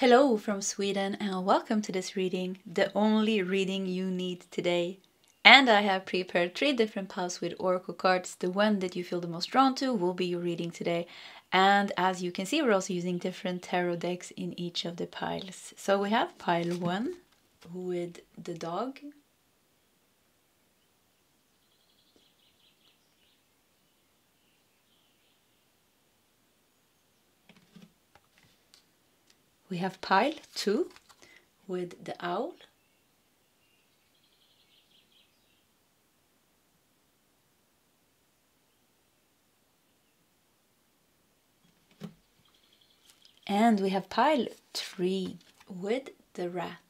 Hello from Sweden and welcome to this reading, the only reading you need today. And I have prepared three different piles with oracle cards. The one that you feel the most drawn to will be your reading today. And as you can see, we're also using different tarot decks in each of the piles. So we have pile one with the dog. We have pile two with the owl. And we have pile three with the rat.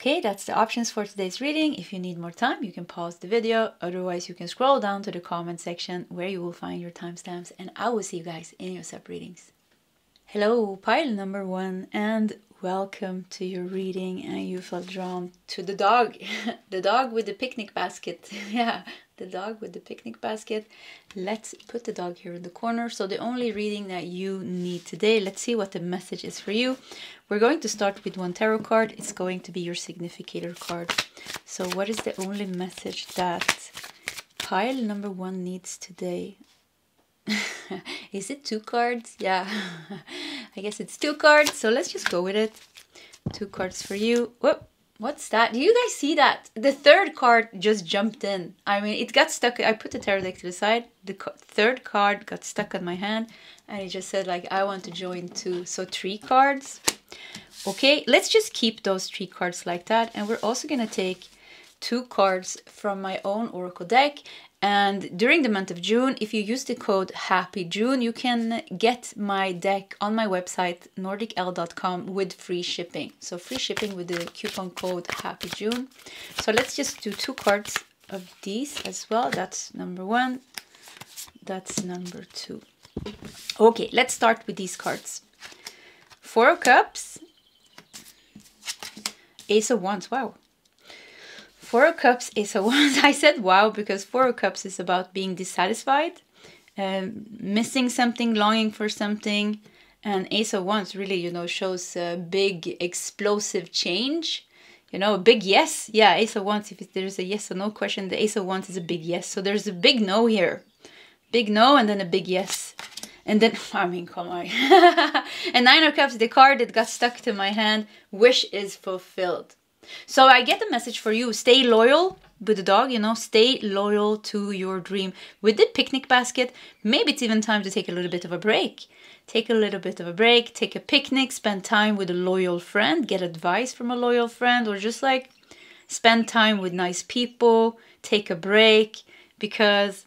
Okay, that's the options for today's reading. If you need more time, you can pause the video. Otherwise, you can scroll down to the comment section where you will find your timestamps and I will see you guys in your sub readings. Hello, pile number one, and welcome to your reading. And you felt drawn to the dog, the dog with the picnic basket. yeah, the dog with the picnic basket. Let's put the dog here in the corner. So the only reading that you need today, let's see what the message is for you. We're going to start with one tarot card. It's going to be your significator card. So what is the only message that pile number one needs today? is it two cards? Yeah, I guess it's two cards. So let's just go with it. Two cards for you. Whoop. What's that? Do you guys see that? The third card just jumped in. I mean, it got stuck. I put the tarot deck to the side. The third card got stuck on my hand. And it just said, like, I want to join too. So three cards. Okay, let's just keep those three cards like that. And we're also going to take two cards from my own Oracle deck and during the month of June, if you use the code Happy June, you can get my deck on my website nordicl.com with free shipping. So free shipping with the coupon code Happy June. So let's just do two cards of these as well. That's number one. That's number two. Okay, let's start with these cards. Four of Cups, Ace of Wands. Wow, Four of Cups is a one. I said wow because Four of Cups is about being dissatisfied, um, missing something, longing for something. And Ace of Wands really, you know, shows a big explosive change. You know, a big yes. Yeah, Ace of Wands, if there's a yes or no question, the Ace of Wands is a big yes. So there's a big no here. Big no and then a big yes. And then, I mean, come on. and Nine of Cups, the card that got stuck to my hand, wish is fulfilled. So I get the message for you. Stay loyal with the dog, you know, stay loyal to your dream. With the picnic basket, maybe it's even time to take a little bit of a break. Take a little bit of a break, take a picnic, spend time with a loyal friend, get advice from a loyal friend, or just like spend time with nice people, take a break, because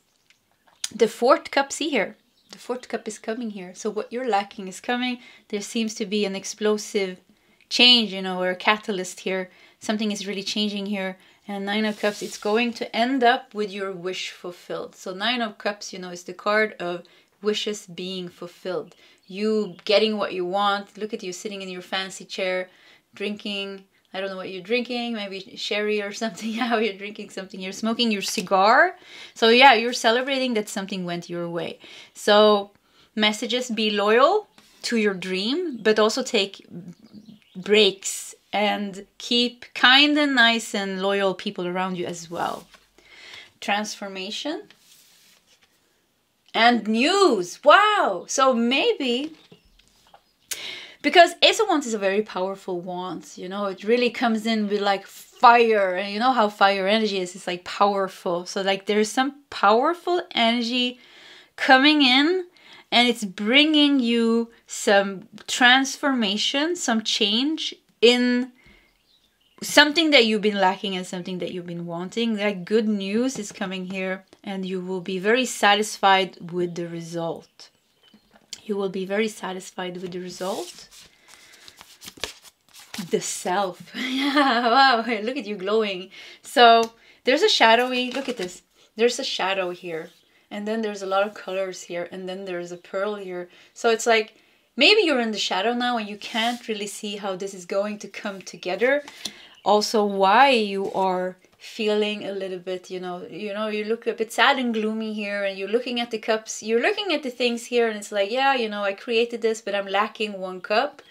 the fourth cup, see here, the fourth cup is coming here. So what you're lacking is coming. There seems to be an explosive change, you know, or a catalyst here. Something is really changing here. And Nine of Cups, it's going to end up with your wish fulfilled. So Nine of Cups, you know, is the card of wishes being fulfilled. You getting what you want. Look at you sitting in your fancy chair, drinking. I don't know what you're drinking, maybe sherry or something. Yeah, you're drinking something. You're smoking your cigar. So yeah, you're celebrating that something went your way. So messages be loyal to your dream, but also take breaks and keep kind and nice and loyal people around you as well. Transformation and news. Wow! So maybe because Ace of Wands is a very powerful wand, you know, it really comes in with like fire, and you know how fire energy is, it's like powerful. So, like, there's some powerful energy coming in and it's bringing you some transformation, some change in something that you've been lacking and something that you've been wanting. Like good news is coming here and you will be very satisfied with the result. You will be very satisfied with the result. The self. yeah, wow, look at you glowing. So there's a shadowy, look at this. There's a shadow here and then there's a lot of colors here and then there's a pearl here so it's like maybe you're in the shadow now and you can't really see how this is going to come together. Also why you are feeling a little bit you know you know you look a bit sad and gloomy here and you're looking at the cups you're looking at the things here and it's like yeah you know i created this but i'm lacking one cup.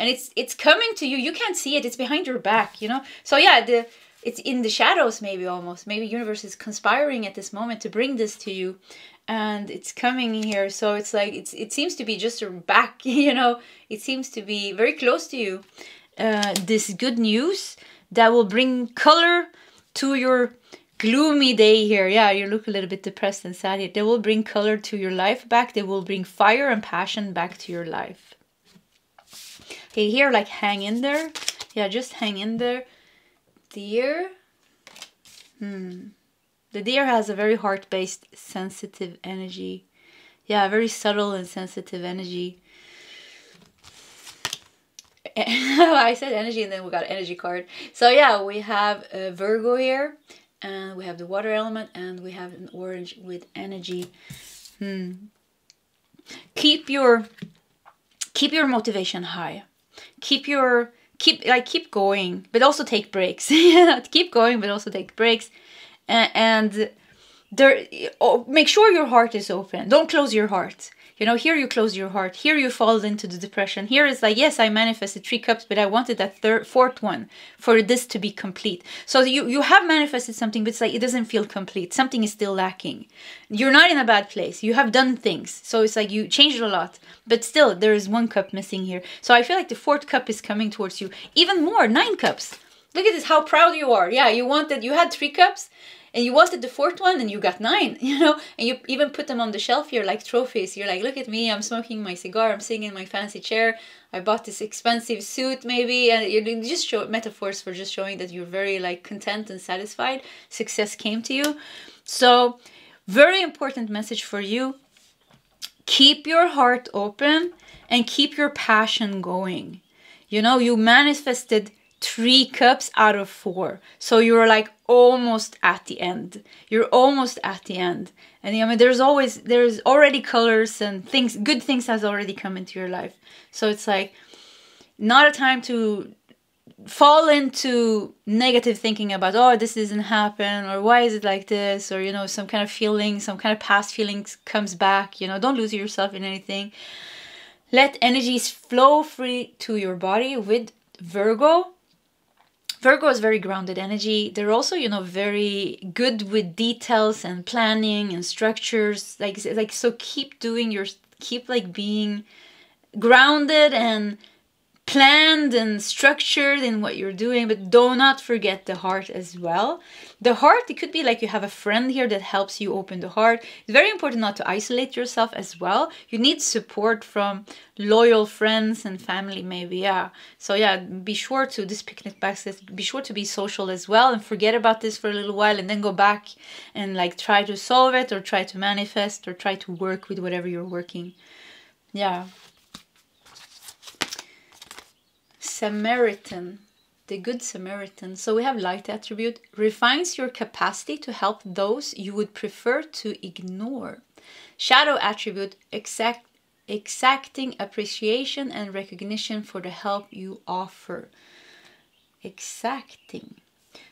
And it's it's coming to you. You can't see it. It's behind your back you know? So yeah the it's in the shadows maybe almost. Maybe universe is conspiring at this moment to bring this to you and it's coming here so it's like it's it seems to be just back you know it seems to be very close to you uh, this good news that will bring color to your gloomy day here. Yeah, you look a little bit depressed and sad here. They will bring color to your life back. They will bring fire and passion back to your life. Okay, here, like hang in there. Yeah, just hang in there. dear Hmm. The deer has a very heart-based, sensitive energy. Yeah, very subtle and sensitive energy. I said energy and then we got energy card. So yeah, we have a Virgo here and we have the water element and we have an orange with energy. Hmm. Keep your keep your motivation high. Keep your keep like keep going, but also take breaks. keep going, but also take breaks. And, there, oh, make sure your heart is open. Don't close your heart. You know here you close your heart. Here you fall into the depression. Here is like yes i manifested three cups but i wanted that third fourth one for this to be complete. So you you have manifested something but it's like it doesn't feel complete. Something is still lacking. You're not in a bad place. You have done things. So it's like you changed a lot but still there is one cup missing here. So i feel like the fourth cup is coming towards you. Even more nine cups. Look at this how proud you are. Yeah you wanted you had three cups and you wanted the fourth one and you got nine you know? And you even put them on the shelf here like trophies. You're like look at me i'm smoking my cigar i'm sitting in my fancy chair. I bought this expensive suit maybe. And you just show metaphors for just showing that you're very like content and satisfied. Success came to you. So very important message for you. Keep your heart open and keep your passion going. You know you manifested three cups out of four. So you're like almost at the end. You're almost at the end. And I mean there's always there's already colors and things good things has already come into your life. So it's like not a time to fall into negative thinking about oh this doesn't happen or why is it like this or you know some kind of feeling some kind of past feelings comes back you know don't lose yourself in anything let energies flow free to your body with virgo Virgo is very grounded energy. They're also, you know, very good with details and planning and structures. Like, like so, keep doing your, keep like being grounded and planned and structured in what you're doing, but do not forget the heart as well. The heart, it could be like you have a friend here that helps you open the heart. It's very important not to isolate yourself as well. You need support from loyal friends and family, maybe, yeah. So, yeah, be sure to, this picnic basket, be sure to be social as well and forget about this for a little while and then go back and like try to solve it or try to manifest or try to work with whatever you're working. Yeah. Samaritan, the Good Samaritan. So we have light attribute, refines your capacity to help those you would prefer to ignore. Shadow attribute, exact, exacting appreciation and recognition for the help you offer. Exacting.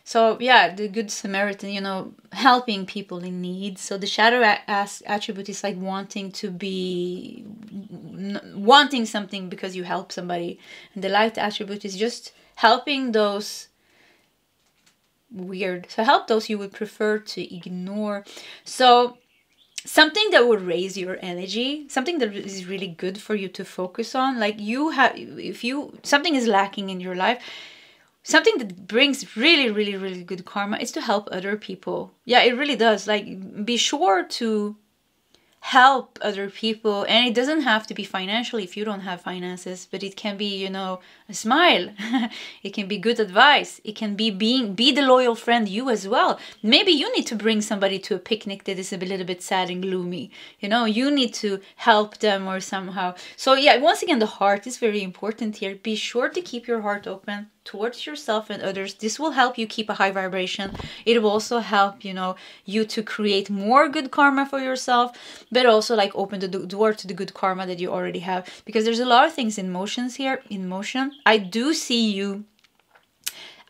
So yeah, the good Samaritan, you know, helping people in need. So the shadow attribute is like wanting to be wanting something because you help somebody, and the light attribute is just helping those weird. So help those you would prefer to ignore. So something that would raise your energy something that is really good for you to focus on like you have if you something is lacking in your life something that brings really really really good karma is to help other people. Yeah it really does. Like be sure to help other people. And it doesn't have to be financially if you don't have finances but it can be you know a smile. It can be good advice. It can be being be the loyal friend you as well. Maybe you need to bring somebody to a picnic that is a little bit sad and gloomy. You know you need to help them or somehow. So yeah once again the heart is very important here. Be sure to keep your heart open towards yourself and others this will help you keep a high vibration it will also help you know you to create more good karma for yourself but also like open the door to the good karma that you already have because there's a lot of things in motions here in motion i do see you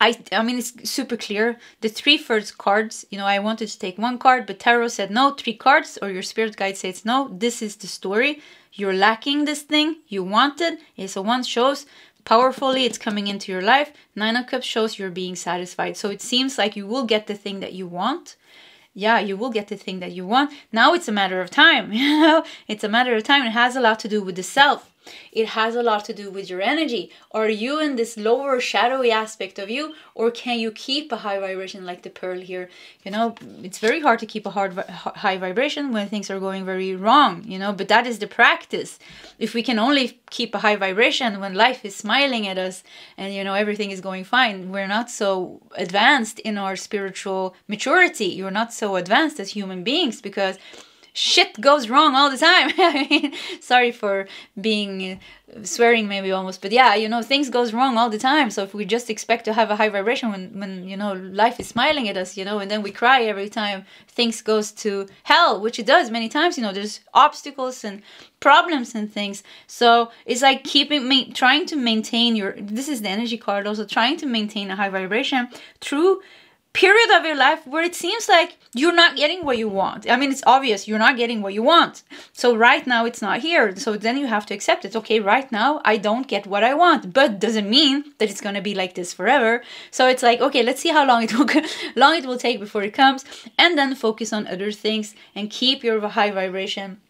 I I mean it's super clear. The three first cards, you know, I wanted to take one card, but tarot said no, three cards, or your spirit guide says no. This is the story. You're lacking this thing you wanted. Ace of Wands shows powerfully it's coming into your life. Nine of Cups shows you're being satisfied. So it seems like you will get the thing that you want yeah, you will get the thing that you want. Now it's a matter of time, you know? It's a matter of time. It has a lot to do with the self. It has a lot to do with your energy. Are you in this lower shadowy aspect of you or can you keep a high vibration like the pearl here? You know, it's very hard to keep a hard high vibration when things are going very wrong, you know, but that is the practice. If we can only keep a high vibration when life is smiling at us and you know everything is going fine, we're not so advanced in our spiritual maturity. You're not so advanced as human beings because shit goes wrong all the time. I mean, sorry for being uh, swearing maybe almost, but yeah, you know, things goes wrong all the time. So if we just expect to have a high vibration when when you know life is smiling at us, you know, and then we cry every time things goes to hell, which it does many times, you know, there's obstacles and problems and things. So it's like keeping me trying to maintain your this is the energy card also trying to maintain a high vibration through period of your life where it seems like you're not getting what you want. I mean, it's obvious you're not getting what you want. So right now it's not here. So then you have to accept it. Okay, right now I don't get what I want, but doesn't mean that it's going to be like this forever. So it's like, okay, let's see how long it will long it will take before it comes and then focus on other things and keep your high vibration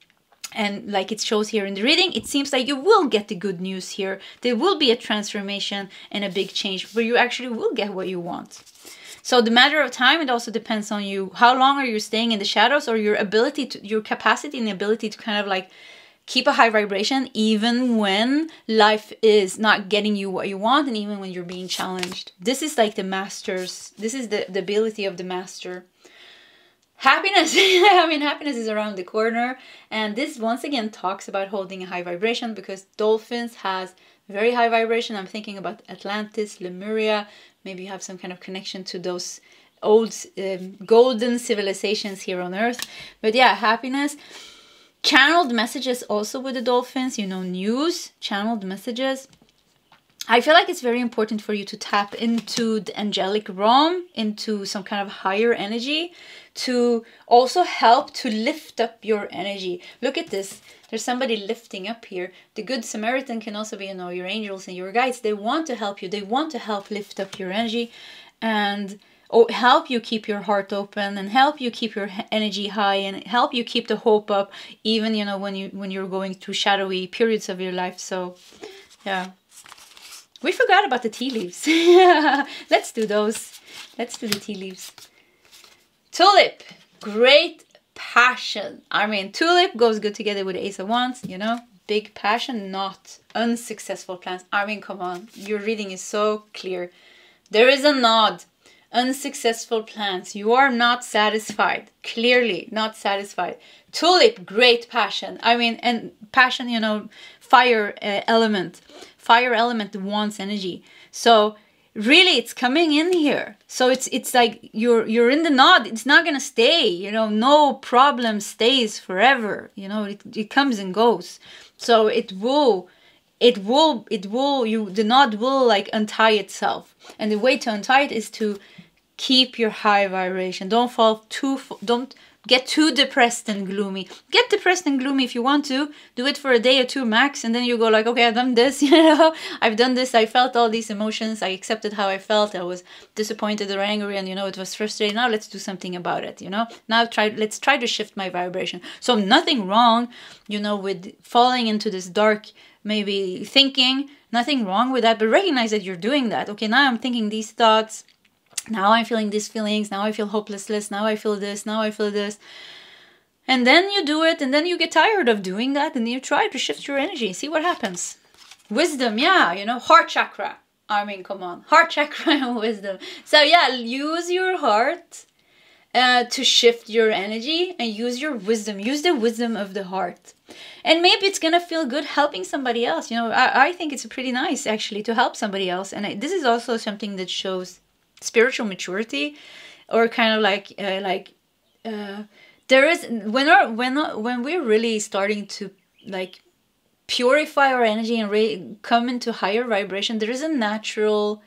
and like it shows here in the reading it seems like you will get the good news here there will be a transformation and a big change where you actually will get what you want so the matter of time, it also depends on you. How long are you staying in the shadows or your ability to, your capacity and the ability to kind of like keep a high vibration even when life is not getting you what you want and even when you're being challenged. This is like the masters. This is the, the ability of the master. Happiness. I mean, happiness is around the corner. And this once again talks about holding a high vibration because dolphins has very high vibration. I'm thinking about Atlantis, Lemuria, maybe you have some kind of connection to those old um, golden civilizations here on earth. But yeah happiness. Channeled messages also with the dolphins you know news channeled messages I feel like it's very important for you to tap into the angelic realm, into some kind of higher energy to also help to lift up your energy. Look at this. There's somebody lifting up here. The Good Samaritan can also be, you know, your angels and your guides. They want to help you. They want to help lift up your energy and oh, help you keep your heart open and help you keep your energy high and help you keep the hope up even, you know, when you when you're going through shadowy periods of your life. So, yeah. We forgot about the tea leaves. Let's do those. Let's do the tea leaves. Tulip. Great passion. I mean, tulip goes good together with Ace of Wands, you know? Big passion, not unsuccessful plans. I mean, come on. Your reading is so clear. There is a nod. Unsuccessful plans. You are not satisfied. Clearly not satisfied. Tulip, great passion. I mean, and passion, you know, fire uh, element. Fire element Wands energy. So really it's coming in here so it's it's like you're you're in the knot it's not gonna stay you know no problem stays forever you know it, it comes and goes so it will it will it will you the knot will like untie itself and the way to untie it is to keep your high vibration don't fall too don't get too depressed and gloomy. Get depressed and gloomy if you want to. Do it for a day or two max, and then you go like, okay, I've done this. You know, I've done this. I felt all these emotions. I accepted how I felt. I was disappointed or angry, and you know, it was frustrating. Now let's do something about it. You know, now try. Let's try to shift my vibration. So nothing wrong, you know, with falling into this dark maybe thinking. Nothing wrong with that, but recognize that you're doing that. Okay, now I'm thinking these thoughts now I'm feeling these feelings, now I feel hopelessness, now I feel this, now I feel this. And then you do it, and then you get tired of doing that, and you try to shift your energy, see what happens. Wisdom, yeah, you know, heart chakra. I mean, come on, heart chakra and wisdom. So, yeah, use your heart uh, to shift your energy and use your wisdom. Use the wisdom of the heart. And maybe it's gonna feel good helping somebody else. You know, I, I think it's pretty nice actually to help somebody else. And I, this is also something that shows spiritual maturity or kind of like uh, like uh, there is when our, when when we're really starting to like purify our energy and re- come into higher vibration there is a natural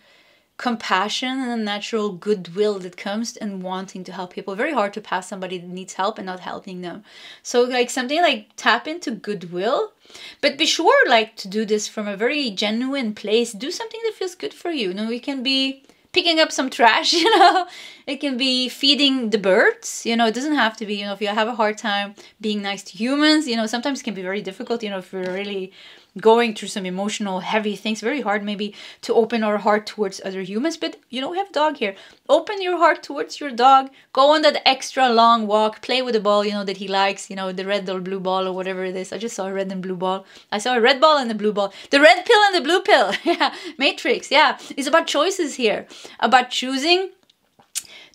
compassion and a natural goodwill that comes and wanting to help people. Very hard to pass somebody that needs help and not helping them. So like something like tap into goodwill, but be sure like to do this from a very genuine place. Do something that feels good for you. You know, it can be picking up some trash, you know. It can be feeding the birds, you know. It doesn't have to be, you know, if you have a hard time being nice to humans, you know, sometimes it can be very difficult, you know, if you're really going through some emotional heavy things very hard maybe to open our heart towards other humans. But you know we have a dog here. Open your heart towards your dog. Go on that extra long walk. Play with the ball you know that he likes you know the red or blue ball or whatever it is. I just saw a red and blue ball. I saw a red ball and a blue ball. The red pill and the blue pill. Yeah matrix. Yeah it's about choices here. About choosing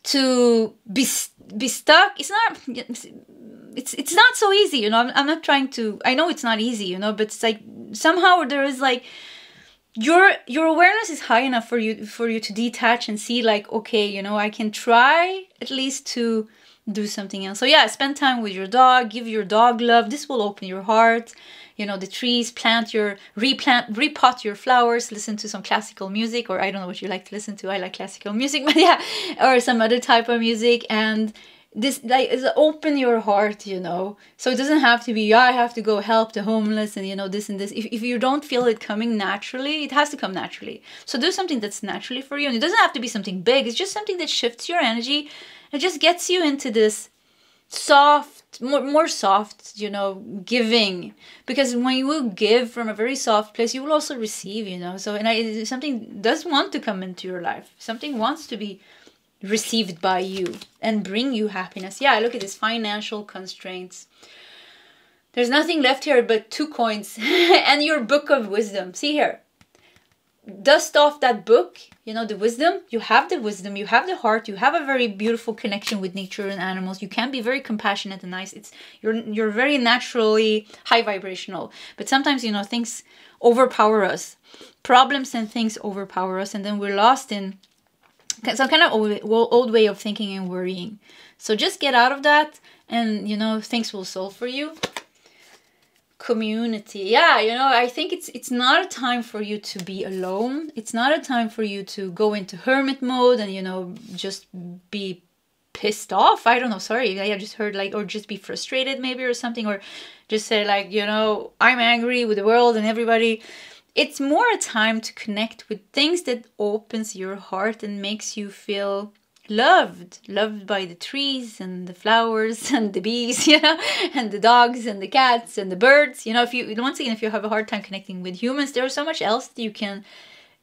to be be stuck it's not it's it's not so easy you know? I'm, I'm not trying to i know it's not easy you know but it's like somehow there is like your your awareness is high enough for you for you to detach and see like okay you know i can try at least to do something else. So yeah spend time with your dog give your dog love. This will open your heart. You know the trees plant your replant repot your flowers listen to some classical music or i don't know what you like to listen to. I like classical music but yeah or some other type of music. And this like is open your heart you know. So it doesn't have to be yeah i have to go help the homeless and you know this and this. If, if you don't feel it coming naturally it has to come naturally. So do something that's naturally for you and it doesn't have to be something big. It's just something that shifts your energy and just gets you into this soft more, more soft you know giving. Because when you will give from a very soft place you will also receive you know. So and I, something does want to come into your life. Something wants to be received by you and bring you happiness. Yeah, look at this financial constraints. There's nothing left here but two coins and your book of wisdom. See here. Dust off that book, you know, the wisdom. You have the wisdom, you have the heart, you have a very beautiful connection with nature and animals. You can be very compassionate and nice. It's you're you're very naturally high vibrational. But sometimes, you know, things overpower us. Problems and things overpower us and then we're lost in some kind of old, old way of thinking and worrying. So just get out of that and, you know, things will solve for you. Community. Yeah, you know, I think it's it's not a time for you to be alone. It's not a time for you to go into hermit mode and, you know, just be pissed off. I don't know, sorry. I just heard like or just be frustrated maybe or something or just say like, you know, I'm angry with the world and everybody it's more a time to connect with things that opens your heart and makes you feel loved loved by the trees and the flowers and the bees you know and the dogs and the cats and the birds you know if you once again if you have a hard time connecting with humans there's so much else that you can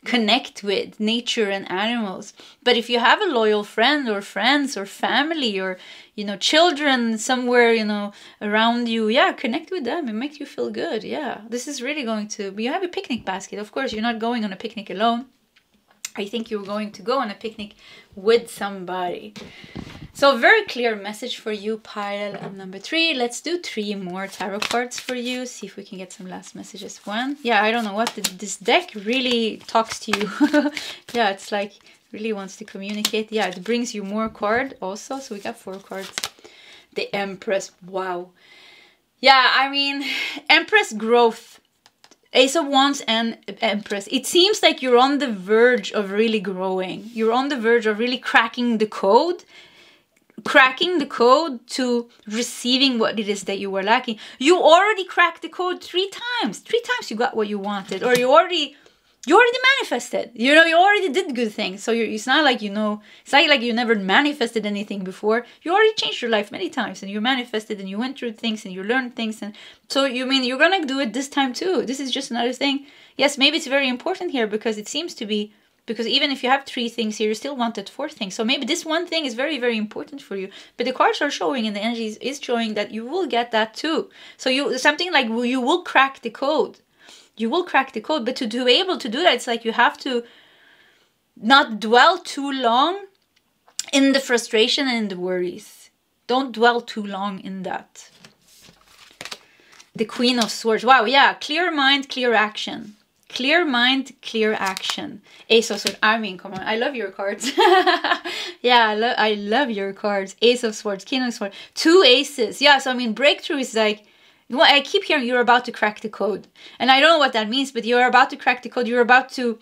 connect with nature and animals. But if you have a loyal friend or friends or family or you know children somewhere you know around you yeah connect with them. It makes you feel good. Yeah. This is really going to you have a picnic basket. Of course you're not going on a picnic alone i think you're going to go on a picnic with somebody so very clear message for you pile number three let's do three more tarot cards for you see if we can get some last messages one yeah i don't know what this deck really talks to you yeah it's like really wants to communicate. Yeah, it brings you more card also. So we got four cards. The Empress. Wow. Yeah, I mean, Empress growth. Ace of Wands and Empress. It seems like you're on the verge of really growing. You're on the verge of really cracking the code. Cracking the code to receiving what it is that you were lacking. You already cracked the code three times. Three times you got what you wanted. Or you already you already manifested. You know, you already did good things. So it's not like you know, it's not like you never manifested anything before. You already changed your life many times and you manifested and you went through things and you learned things. And so you mean you're gonna do it this time too. This is just another thing. Yes, maybe it's very important here because it seems to be because even if you have three things here, you still want that fourth thing. So maybe this one thing is very, very important for you. But the cards are showing and the energy is showing that you will get that too. So you something like you will crack the code you will crack the code. But to be able to do that, it's like you have to not dwell too long in the frustration and the worries. Don't dwell too long in that. The Queen of Swords. Wow, yeah. Clear mind, clear action. Clear mind, clear action. Ace of Swords. I mean, come on. I love your cards. yeah, I, lo I love your cards. Ace of Swords, King of Swords. Two aces. Yeah, so I mean, breakthrough is like I keep hearing you're about to crack the code. And I don't know what that means, but you're about to crack the code. You're about to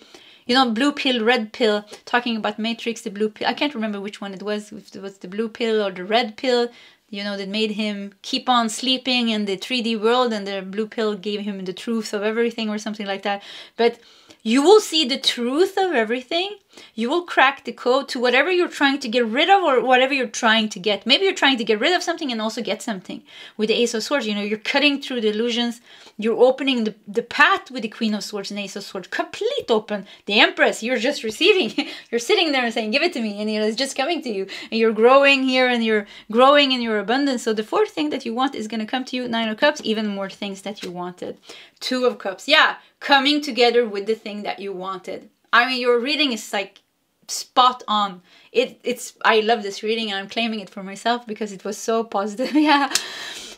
you know, blue pill, red pill, talking about Matrix, the blue pill. I can't remember which one it was, if it was the blue pill or the red pill, you know, that made him keep on sleeping in the 3D world and the blue pill gave him the truth of everything or something like that. But you will see the truth of everything. You will crack the code to whatever you're trying to get rid of or whatever you're trying to get. Maybe you're trying to get rid of something and also get something. With the Ace of Swords, you know, you're cutting through the illusions. You're opening the, the path with the Queen of Swords and Ace of Swords. Complete open. The Empress, you're just receiving. you're sitting there and saying, give it to me. And it's just coming to you. And you're growing here and you're growing in your abundance. So the fourth thing that you want is going to come to you. Nine of Cups, even more things that you wanted. Two of Cups. Yeah, coming together with the thing that you wanted. I mean, your reading is like spot on. It it's I love this reading and I'm claiming it for myself because it was so positive. yeah.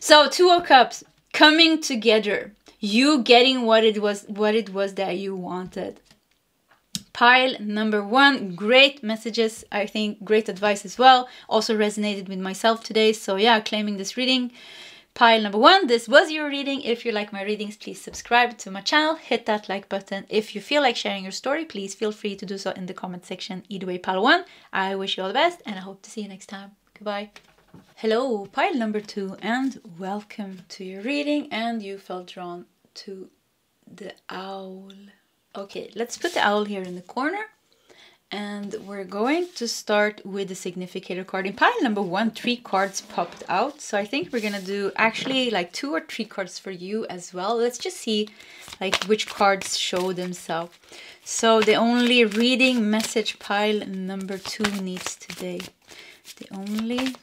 So two of cups coming together. You getting what it was what it was that you wanted. Pile number one, great messages. I think great advice as well. Also resonated with myself today. So yeah, claiming this reading. Pile number one, this was your reading. If you like my readings, please subscribe to my channel, hit that like button. If you feel like sharing your story, please feel free to do so in the comment section. Either way, pile one, I wish you all the best and I hope to see you next time. Goodbye. Hello, pile number two, and welcome to your reading. And you felt drawn to the owl. Okay, let's put the owl here in the corner and we're going to start with the significator card. In pile number one, three cards popped out. So I think we're gonna do actually like two or three cards for you as well. Let's just see like which cards show themselves. So the only reading message pile number two needs today. The only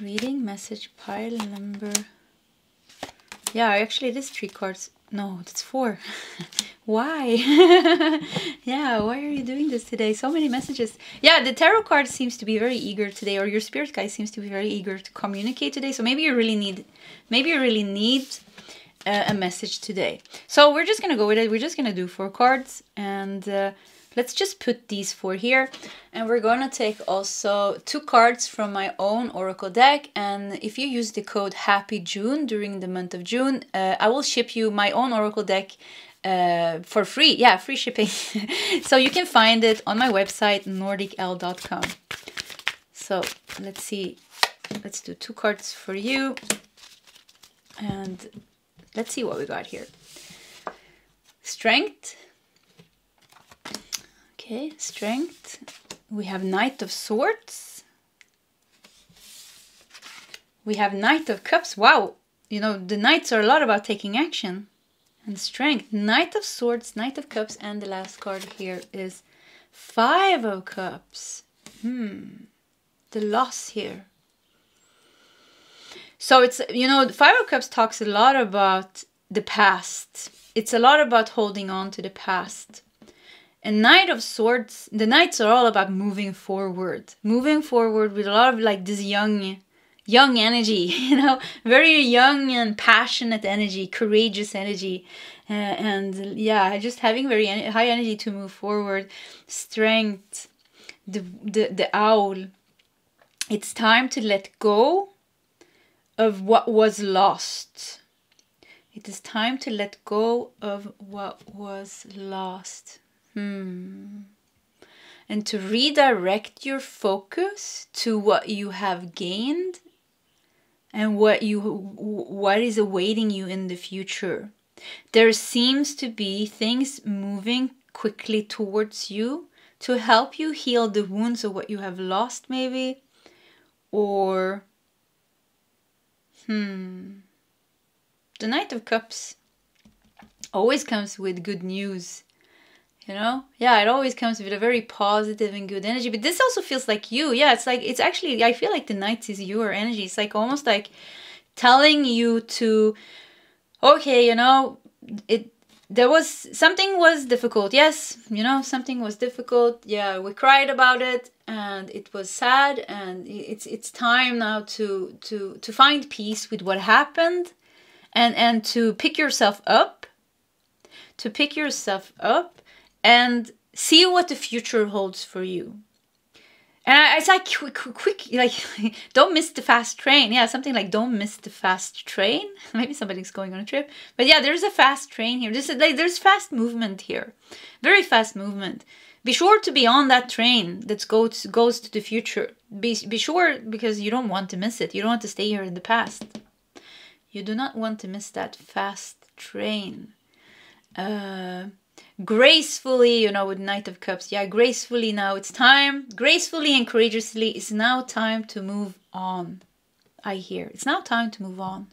reading message pile number... Yeah, actually it is three cards. No, that's four. why? yeah, why are you doing this today? So many messages. Yeah, the tarot card seems to be very eager today, or your spirit guide seems to be very eager to communicate today. So maybe you really need, maybe you really need uh, a message today. So we're just gonna go with it. We're just gonna do four cards, and uh, let's just put these four here. And we're gonna take also two cards from my own oracle deck. And if you use the code happy june during the month of june uh, i will ship you my own oracle deck uh, for free. Yeah free shipping. So you can find it on my website nordicl.com. so let's see. Let's do two cards for you. And let's see what we got here. Strength Okay, strength. We have Knight of Swords. We have Knight of Cups. Wow, you know, the Knights are a lot about taking action. And strength. Knight of Swords, Knight of Cups, and the last card here is Five of Cups. Hmm, the loss here. So it's, you know, Five of Cups talks a lot about the past. It's a lot about holding on to the past and Knight of Swords, the Knights are all about moving forward, moving forward with a lot of like this young, young energy, you know, very young and passionate energy, courageous energy, uh, and yeah, just having very en high energy to move forward, strength, the the the owl. It's time to let go of what was lost. It is time to let go of what was lost. Hmm. And to redirect your focus to what you have gained and what you what is awaiting you in the future. There seems to be things moving quickly towards you to help you heal the wounds of what you have lost maybe or hmm the knight of cups always comes with good news you know? Yeah it always comes with a very positive and good energy but this also feels like you. Yeah it's like it's actually i feel like the knight is your energy. It's like almost like telling you to okay you know it there was something was difficult. Yes you know something was difficult. Yeah we cried about it and it was sad and it's it's time now to to to find peace with what happened and and to pick yourself up to pick yourself up and see what the future holds for you. and I, it's like quick, quick, like don't miss the fast train. Yeah, something like don't miss the fast train. Maybe somebody's going on a trip, but yeah, there's a fast train here. There's like there's fast movement here, very fast movement. Be sure to be on that train that goes goes to the future. Be be sure because you don't want to miss it. You don't want to stay here in the past. You do not want to miss that fast train. Uh, gracefully, you know, with Knight of Cups. Yeah, gracefully now. It's time. Gracefully and courageously. It's now time to move on. I hear. It's now time to move on.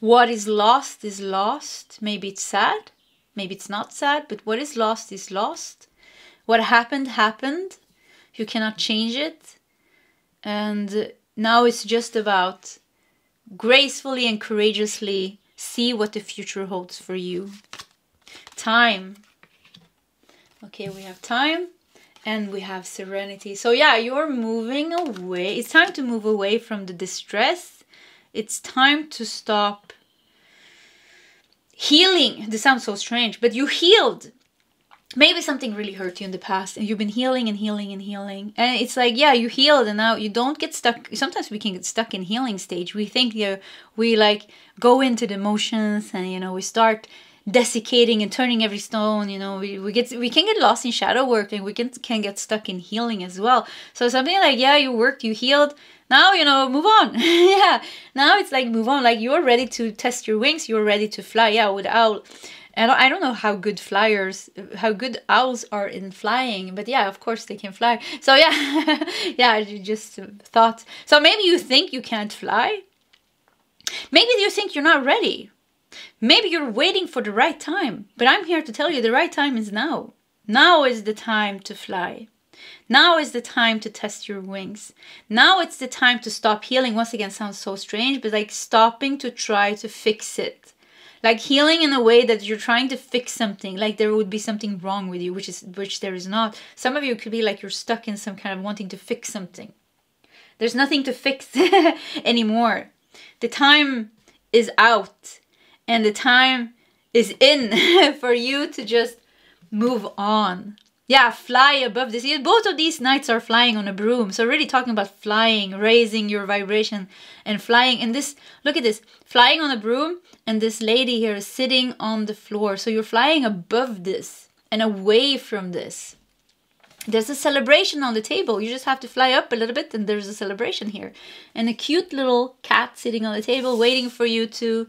What is lost is lost. Maybe it's sad. Maybe it's not sad. But what is lost is lost. What happened, happened. You cannot change it. And now it's just about gracefully and courageously see what the future holds for you time. Okay, we have time and we have serenity. So yeah, you're moving away. It's time to move away from the distress. It's time to stop healing. This sounds so strange, but you healed. Maybe something really hurt you in the past and you've been healing and healing and healing. And it's like, yeah, you healed and now you don't get stuck. Sometimes we can get stuck in healing stage. We think, you know, we like go into the emotions and, you know, we start desiccating and turning every stone you know we, we get we can get lost in shadow work and we can can get stuck in healing as well so something like yeah you worked you healed now you know move on yeah now it's like move on like you're ready to test your wings you're ready to fly yeah with owl and I don't know how good flyers, how good owls are in flying, but yeah, of course they can fly. So yeah, yeah, I just thought. So maybe you think you can't fly. Maybe you think you're not ready. Maybe you're waiting for the right time, but I'm here to tell you the right time is now. Now is the time to fly. Now is the time to test your wings. Now it's the time to stop healing. Once again, sounds so strange, but like stopping to try to fix it. Like healing in a way that you're trying to fix something, like there would be something wrong with you, which is which there is not. Some of you could be like you're stuck in some kind of wanting to fix something. There's nothing to fix anymore. The time is out and the time is in for you to just move on. Yeah, fly above this. Both of these knights are flying on a broom. So really talking about flying, raising your vibration and flying. And this, look at this, flying on a broom and this lady here is sitting on the floor. So you're flying above this and away from this. There's a celebration on the table. You just have to fly up a little bit and there's a celebration here. And a cute little cat sitting on the table waiting for you to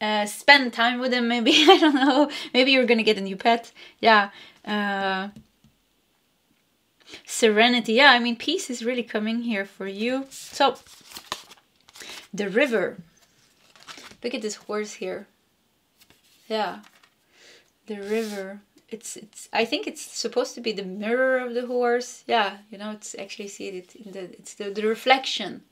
uh, spend time with him maybe. I don't know. Maybe you're gonna get a new pet. Yeah. Uh, serenity. Yeah i mean peace is really coming here for you. So the river. Look at this horse here. Yeah. The river. It's it's i think it's supposed to be the mirror of the horse. Yeah you know it's actually see it in the it's the, the reflection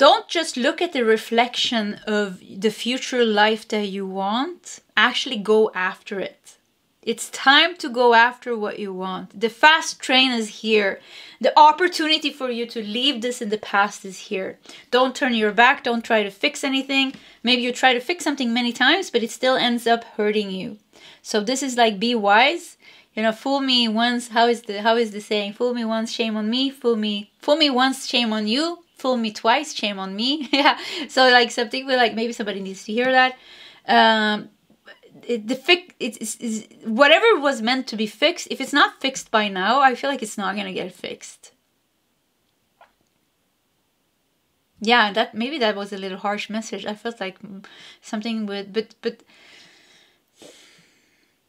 don't just look at the reflection of the future life that you want, actually go after it. It's time to go after what you want. The fast train is here. The opportunity for you to leave this in the past is here. Don't turn your back. Don't try to fix anything. Maybe you try to fix something many times, but it still ends up hurting you. So this is like be wise. You know, fool me once. How is the how is the saying? Fool me once, shame on me. Fool me, fool me once, shame on you fool me twice, shame on me. yeah. So like something with like maybe somebody needs to hear that. Um, it, the fix it's, it's, it's, whatever was meant to be fixed. If it's not fixed by now, I feel like it's not gonna get fixed. Yeah, that maybe that was a little harsh message. I felt like something with but but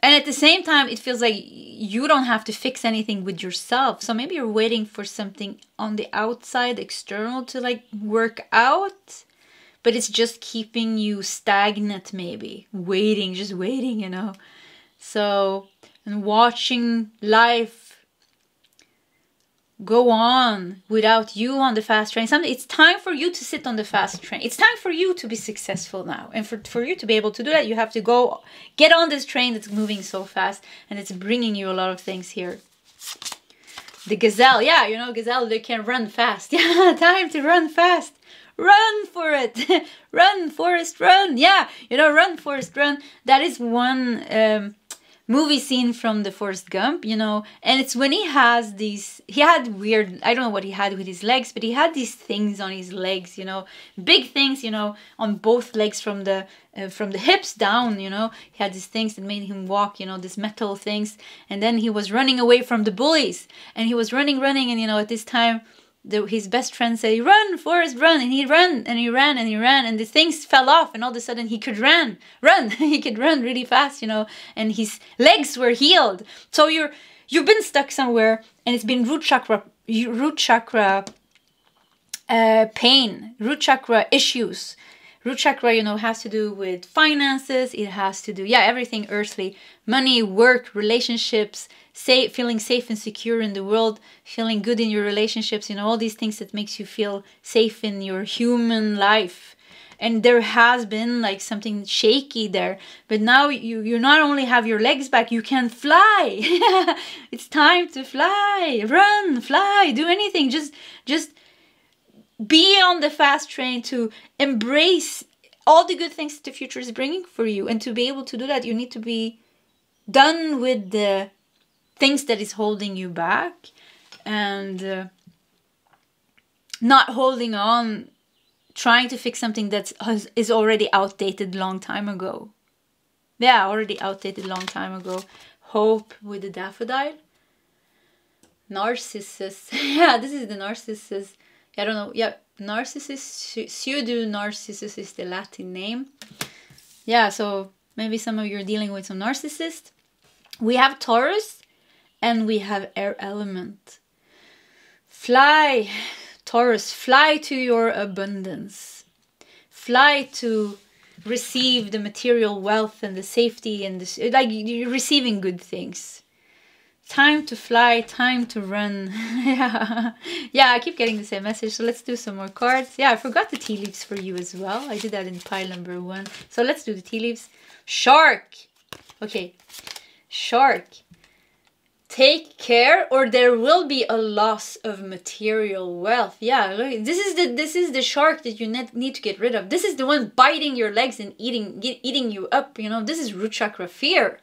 and at the same time it feels like you don't have to fix anything with yourself. So maybe you're waiting for something on the outside external to like work out. But it's just keeping you stagnant maybe. Waiting just waiting you know? So and watching life go on without you on the fast train. Something it's time for you to sit on the fast train. It's time for you to be successful now. And for, for you to be able to do that, you have to go get on this train that's moving so fast and it's bringing you a lot of things here. The gazelle, yeah, you know, gazelle, they can run fast. Yeah, time to run fast. Run for it. run, Forrest, run. Yeah, you know, run, Forrest, run. That is one um, movie scene from the Forrest Gump, you know, and it's when he has these he had weird I don't know what he had with his legs, but he had these things on his legs, you know, big things, you know, on both legs from the uh, from the hips down, you know. He had these things that made him walk, you know, these metal things, and then he was running away from the bullies, and he was running, running, and you know, at this time the, his best friend said, "Run, Forrest, run!" And he ran and he ran and he ran, and the things fell off, and all of a sudden he could run, run. he could run really fast, you know, and his legs were healed. So you're you've been stuck somewhere, and it's been root chakra, root chakra uh, pain, root chakra issues. Root chakra, you know, has to do with finances. It has to do, yeah, everything earthly, money, work, relationships, safe, feeling safe and secure in the world, feeling good in your relationships, you know, all these things that makes you feel safe in your human life. And there has been like something shaky there, but now you you not only have your legs back, you can fly. it's time to fly, run, fly, do anything. Just just be on the fast train to embrace all the good things the future is bringing for you. And to be able to do that you need to be done with the things that is holding you back and uh, not holding on trying to fix something that is already outdated long time ago. Yeah already outdated long time ago. Hope with the daffodil. Narcissus. Yeah this is the narcissus i don't know yeah narcissus pseudo narcissus is the latin name yeah so maybe some of you are dealing with some narcissist we have taurus and we have air element. Fly, Taurus, fly to your abundance. Fly to receive the material wealth and the safety and the, like you're receiving good things. Time to fly, time to run. yeah. yeah, I keep getting the same message. So let's do some more cards. Yeah, I forgot the tea leaves for you as well. I did that in pile number one. So let's do the tea leaves. Shark. Okay. Shark take care or there will be a loss of material wealth yeah look, this is the this is the shark that you need to get rid of this is the one biting your legs and eating eating you up you know this is root chakra fear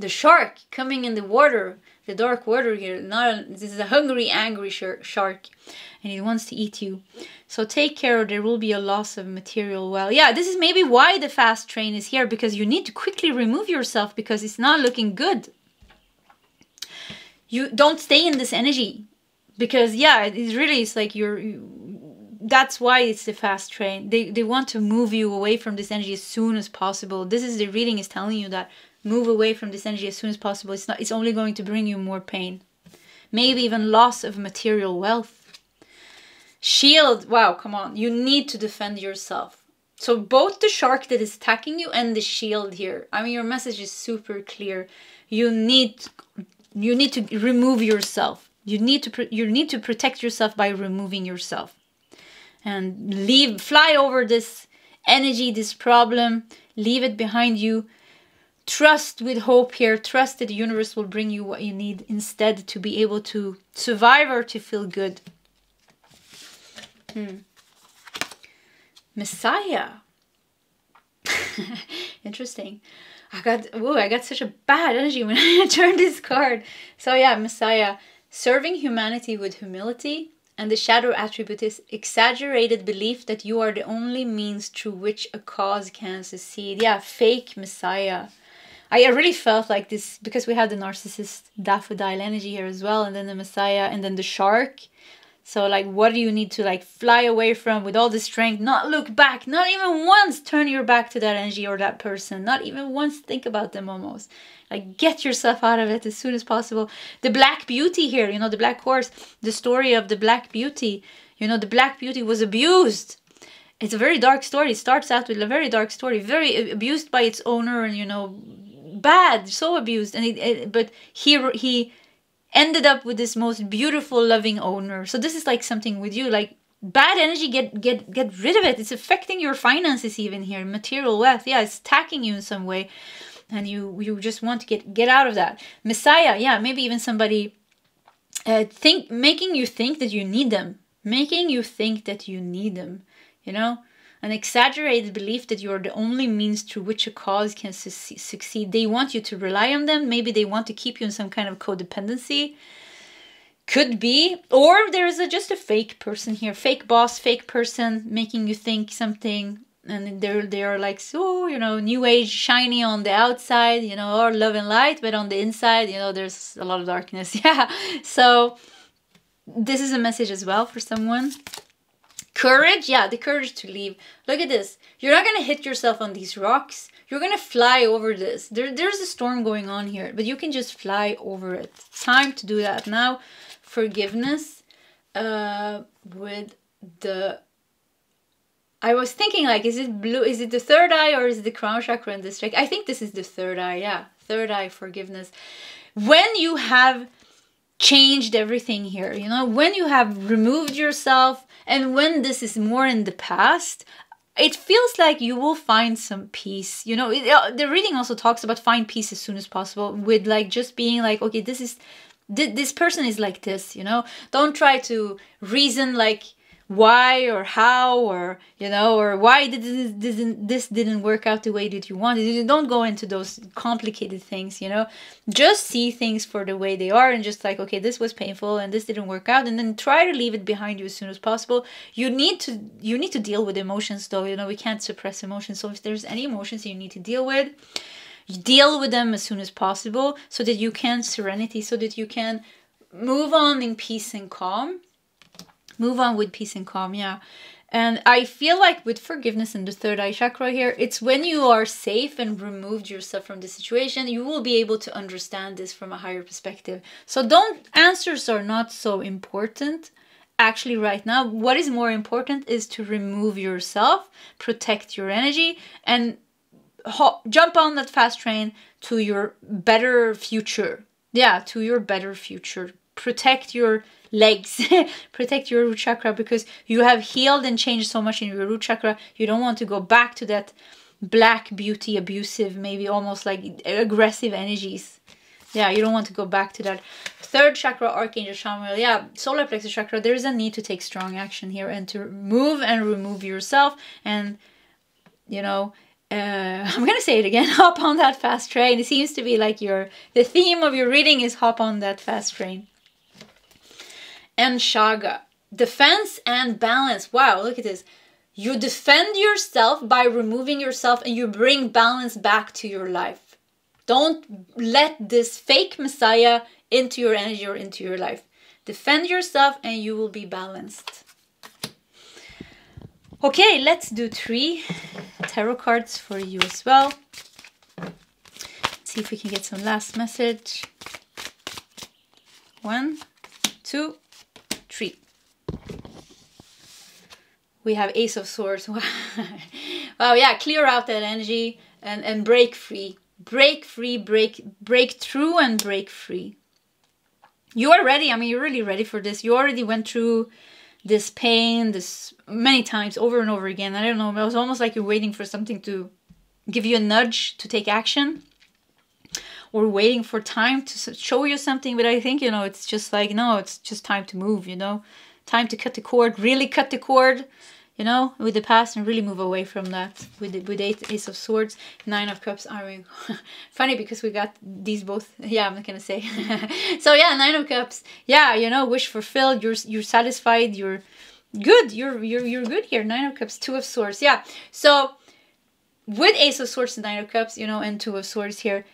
the shark coming in the water the dark water here. Not a, this is a hungry angry shark and it wants to eat you. So take care or there will be a loss of material Well, yeah this is maybe why the fast train is here because you need to quickly remove yourself because it's not looking good. You don't stay in this energy because yeah it's really it's like you're you, that's why it's the fast train. They they want to move you away from this energy as soon as possible. This is the reading is telling you that move away from this energy as soon as possible. It's not it's only going to bring you more pain. Maybe even loss of material wealth. Shield wow come on. You need to defend yourself. So both the shark that is attacking you and the shield here. I mean your message is super clear. You need you need to remove yourself. You need to you need to protect yourself by removing yourself. And leave fly over this energy this problem. Leave it behind you trust with hope here trust that the universe will bring you what you need instead to be able to survive or to feel good hmm. messiah interesting I got ooh, I got such a bad energy when I turned this card. So yeah, Messiah, serving humanity with humility, and the shadow attribute is exaggerated belief that you are the only means through which a cause can succeed. Yeah, fake Messiah. I really felt like this because we have the narcissist daffodil energy here as well, and then the Messiah, and then the shark. So like what do you need to like fly away from with all the strength, not look back, not even once turn your back to that energy or that person, not even once think about them almost. Like get yourself out of it as soon as possible. The black beauty here, you know, the black horse, the story of the black beauty, you know, the black beauty was abused. It's a very dark story. It starts out with a very dark story, very abused by its owner and you know, bad, so abused and it, it but he he ended up with this most beautiful loving owner. So this is like something with you like bad energy get get get rid of it. It's affecting your finances even here material wealth. Yeah it's attacking you in some way and you you just want to get get out of that. Messiah yeah maybe even somebody uh, think making you think that you need them. Making you think that you need them you know an exaggerated belief that you're the only means through which a cause can su- succeed. They want you to rely on them. Maybe they want to keep you in some kind of codependency. Could be. Or there's a, just a fake person here, fake boss, fake person making you think something. And they're they're like so you know new age shiny on the outside you know or love and light but on the inside you know there's a lot of darkness yeah so this is a message as well for someone Courage, yeah, the courage to leave. Look at this. You're not gonna hit yourself on these rocks. You're gonna fly over this. There, there's a storm going on here, but you can just fly over it. Time to do that now. Forgiveness, uh, with the. I was thinking like, is it blue? Is it the third eye or is it the crown chakra in this trick? I think this is the third eye. Yeah, third eye forgiveness. When you have changed everything here, you know, when you have removed yourself and when this is more in the past, it feels like you will find some peace. You know, it, uh, the reading also talks about find peace as soon as possible with like just being like, okay, this is this person is like this, you know. Don't try to reason like why or how or you know or why did this didn't this didn't work out the way that you wanted. You don't go into those complicated things you know. Just see things for the way they are and just like okay this was painful and this didn't work out and then try to leave it behind you as soon as possible. You need to you need to deal with emotions though you know. We can't suppress emotions so if there's any emotions you need to deal with deal with them as soon as possible so that you can serenity so that you can move on in peace and calm move on with peace and calm yeah. And i feel like with forgiveness and the third eye chakra here it's when you are safe and removed yourself from the situation you will be able to understand this from a higher perspective. So don't answers are not so important. Actually right now what is more important is to remove yourself protect your energy and jump on that fast train to your better future. Yeah to your better future. Protect your legs. Protect your root chakra because you have healed and changed so much in your root chakra. You don't want to go back to that black beauty abusive maybe almost like aggressive energies. Yeah you don't want to go back to that. Third chakra archangel Chamuel yeah solar plexus chakra there is a need to take strong action here and to move and remove yourself and you know uh, I'm gonna say it again. Hop on that fast train. It seems to be like your the theme of your reading is hop on that fast train and Shaga. Defense and balance. Wow, look at this. You defend yourself by removing yourself and you bring balance back to your life. Don't let this fake messiah into your energy or into your life. Defend yourself and you will be balanced. Okay, let's do three tarot cards for you as well. See if we can get some last message. One, two, three. We have Ace of Swords. wow, yeah, clear out that energy and, and break free. Break free, break break through and break free. You are ready. I mean, you're really ready for this. You already went through this pain this many times over and over again. I don't know. It was almost like you're waiting for something to give you a nudge to take action or waiting for time to show you something but i think you know it's just like no it's just time to move you know? Time to cut the cord really cut the cord you know with the past and really move away from that. With the, with eight ace of swords nine of cups i mean funny because we got these both yeah i'm not gonna say. So yeah nine of cups yeah you know wish fulfilled you're you're satisfied you're good you're you're you're good here nine of cups two of swords yeah. So with ace of swords and nine of cups you know and two of swords here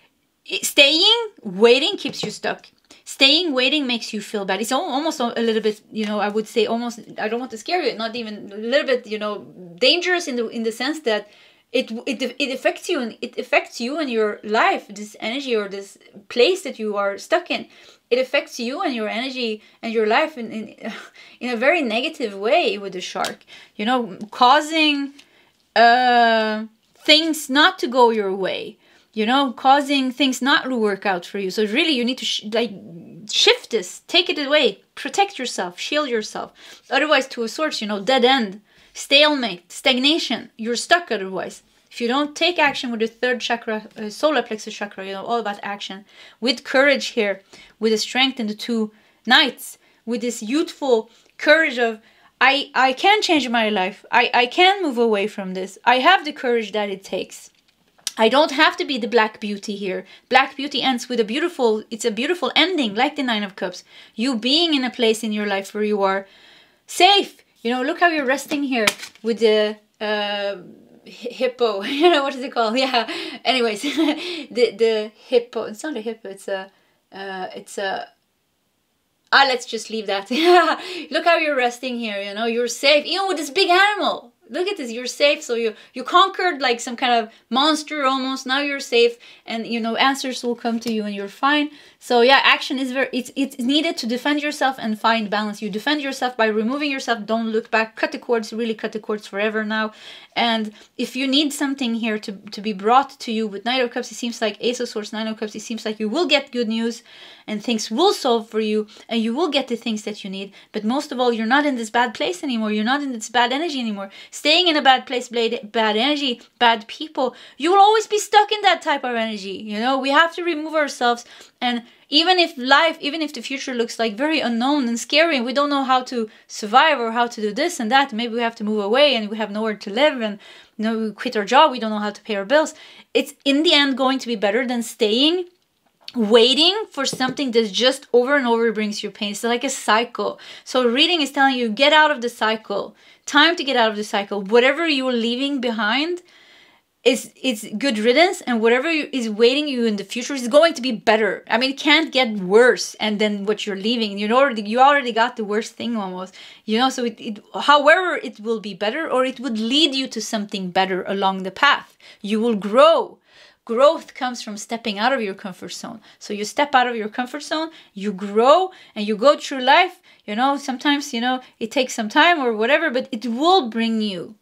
staying waiting keeps you stuck. Staying waiting makes you feel bad. It's almost a little bit you know i would say almost i don't want to scare you not even a little bit you know dangerous in the in the sense that it it, it affects you and it affects you and your life this energy or this place that you are stuck in. It affects you and your energy and your life in in, in a very negative way with the shark you know causing uh things not to go your way you know, causing things not to work out for you. So really, you need to sh- like shift this, take it away, protect yourself, shield yourself. Otherwise, two of swords, you know, dead end, stalemate, stagnation. You're stuck otherwise. If you don't take action with the third chakra, uh, solar plexus chakra, you know, all about action, with courage here, with the strength in the two knights, with this youthful courage of I, I can change my life. I, I can move away from this. I have the courage that it takes. I don't have to be the black beauty here. Black beauty ends with a beautiful, it's a beautiful ending, like the Nine of Cups. You being in a place in your life where you are safe. You know, look how you're resting here with the uh, hippo. you know, what is it called? Yeah. Anyways, the the hippo. It's not a hippo. It's a, uh, it's a, ah, let's just leave that. look how you're resting here. You know, you're safe. even with this big animal look at this you're safe. So you you conquered like some kind of monster almost. Now you're safe. And you know answers will come to you and you're fine. So yeah action is very it's it's needed to defend yourself and find balance. You defend yourself by removing yourself. Don't look back. Cut the cords really cut the cords forever now. And if you need something here to to be brought to you with knight of cups it seems like ace of swords nine of cups it seems like you will get good news and things will solve for you and you will get the things that you need. But most of all you're not in this bad place anymore. You're not in this bad energy anymore staying in a bad place bad energy bad people you will always be stuck in that type of energy you know? We have to remove ourselves and even if life even if the future looks like very unknown and scary and we don't know how to survive or how to do this and that maybe we have to move away and we have nowhere to live and you know we quit our job we don't know how to pay our bills it's in the end going to be better than staying waiting for something that just over and over brings you pain. It's like a cycle. So reading is telling you get out of the cycle. Time to get out of the cycle. Whatever you're leaving behind is it's good riddance and whatever is waiting you in the future is going to be better. I mean it can't get worse and then what you're leaving. You already you already got the worst thing almost. You know, so it, it however it will be better or it would lead you to something better along the path. You will grow Growth comes from stepping out of your comfort zone. So you step out of your comfort zone, you grow, and you go through life. You know, sometimes, you know, it takes some time or whatever, but it will bring you.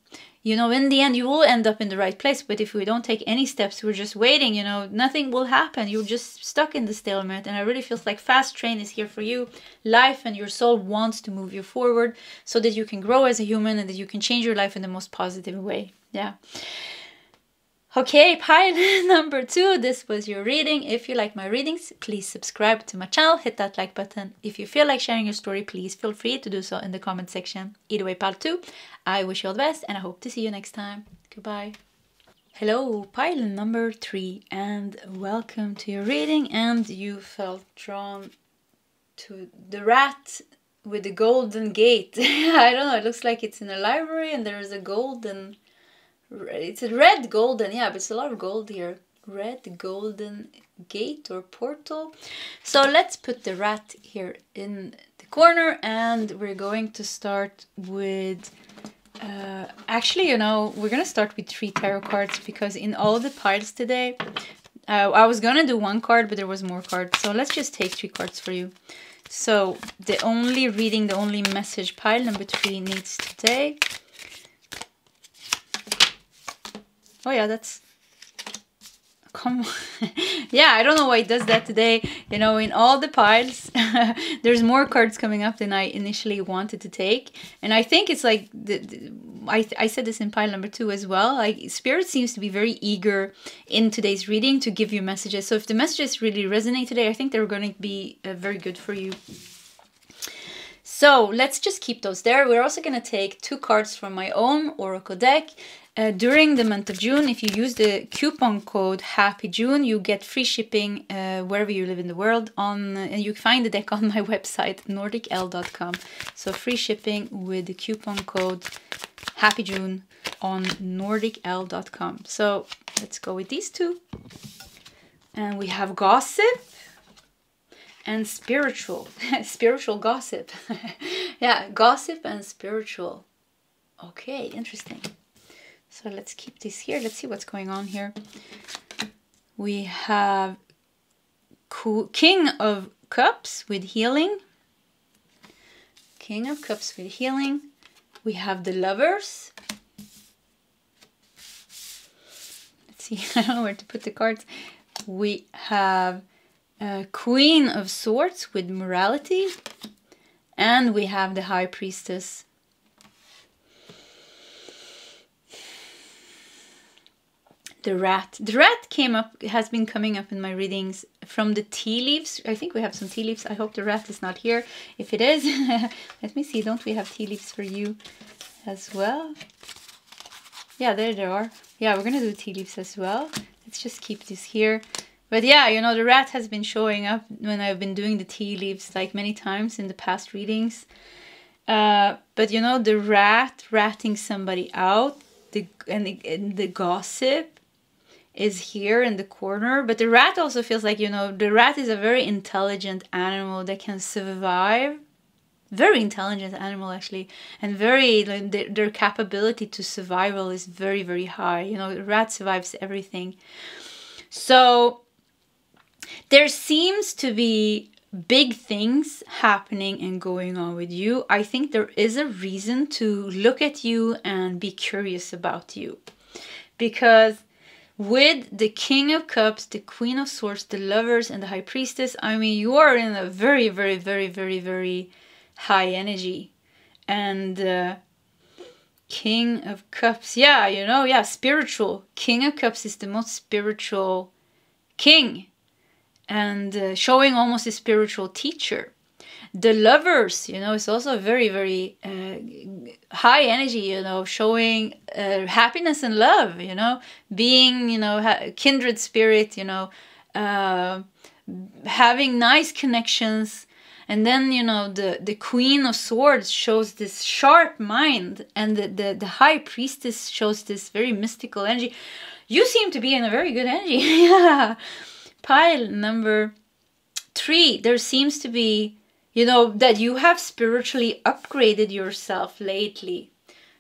You know, in the end, you will end up in the right place. But if we don't take any steps, we're just waiting, you know, nothing will happen. You're just stuck in the stalemate. And I really feels like Fast Train is here for you. Life and your soul wants to move you forward so that you can grow as a human and that you can change your life in the most positive way. Yeah. Okay, pile number two, this was your reading. If you like my readings, please subscribe to my channel, hit that like button. If you feel like sharing your story, please feel free to do so in the comment section. Either way, pile two, I wish you all the best and I hope to see you next time. Goodbye. Hello, pile number three, and welcome to your reading. And you felt drawn to the rat with the golden gate. I don't know, it looks like it's in a library and there is a golden it's a red golden yeah but it's a lot of gold here. Red golden gate or portal. So let's put the rat here in the corner and we're going to start with uh, actually you know we're gonna start with three tarot cards because in all the piles today uh, I was gonna do one card but there was more cards. So let's just take three cards for you. So the only reading the only message pile number three needs today Oh yeah, that's come yeah, I don't know why it does that today. You know, in all the piles, there's more cards coming up than I initially wanted to take. And I think it's like, the, the, I, I said this in pile number two as well. Like, Spirit seems to be very eager in today's reading to give you messages. So if the messages really resonate today, I think they're going to be uh, very good for you. So let's just keep those there. We're also going to take two cards from my own Oracle deck. Uh, during the month of June, if you use the coupon code Happy June, you get free shipping uh, wherever you live in the world. On uh, and you find the deck on my website nordicl.com. So free shipping with the coupon code Happy June on nordicl.com. So let's go with these two, and we have gossip and spiritual, spiritual gossip. yeah, gossip and spiritual. Okay, interesting. So let's keep this here. Let's see what's going on here. We have King of Cups with healing. King of Cups with healing. We have the Lovers. Let's see, I don't know where to put the cards. We have uh, Queen of Swords with morality. And we have the High Priestess the rat. The rat came up, has been coming up in my readings from the tea leaves. I think we have some tea leaves. I hope the rat is not here. If it is, let me see. Don't we have tea leaves for you as well? Yeah, there they are. Yeah, we're gonna do tea leaves as well. Let's just keep this here. But yeah, you know, the rat has been showing up when I've been doing the tea leaves like many times in the past readings. Uh, but you know, the rat ratting somebody out, the and the, and the gossip is here in the corner. But the rat also feels like, you know, the rat is a very intelligent animal that can survive. Very intelligent animal, actually. And very, like, their, their capability to survival is very, very high. You know, the rat survives everything. So there seems to be big things happening and going on with you. I think there is a reason to look at you and be curious about you. Because with the King of Cups, the Queen of Swords, the Lovers, and the High Priestess, I mean, you are in a very, very, very, very, very high energy. And uh, King of Cups, yeah, you know, yeah, spiritual. King of Cups is the most spiritual king and uh, showing almost a spiritual teacher the lovers you know it's also very very uh, high energy you know showing uh, happiness and love you know being you know kindred spirit you know uh, having nice connections. And then you know the the queen of swords shows this sharp mind and the the, the high priestess shows this very mystical energy. You seem to be in a very good energy. Yeah pile number three there seems to be you know, that you have spiritually upgraded yourself lately.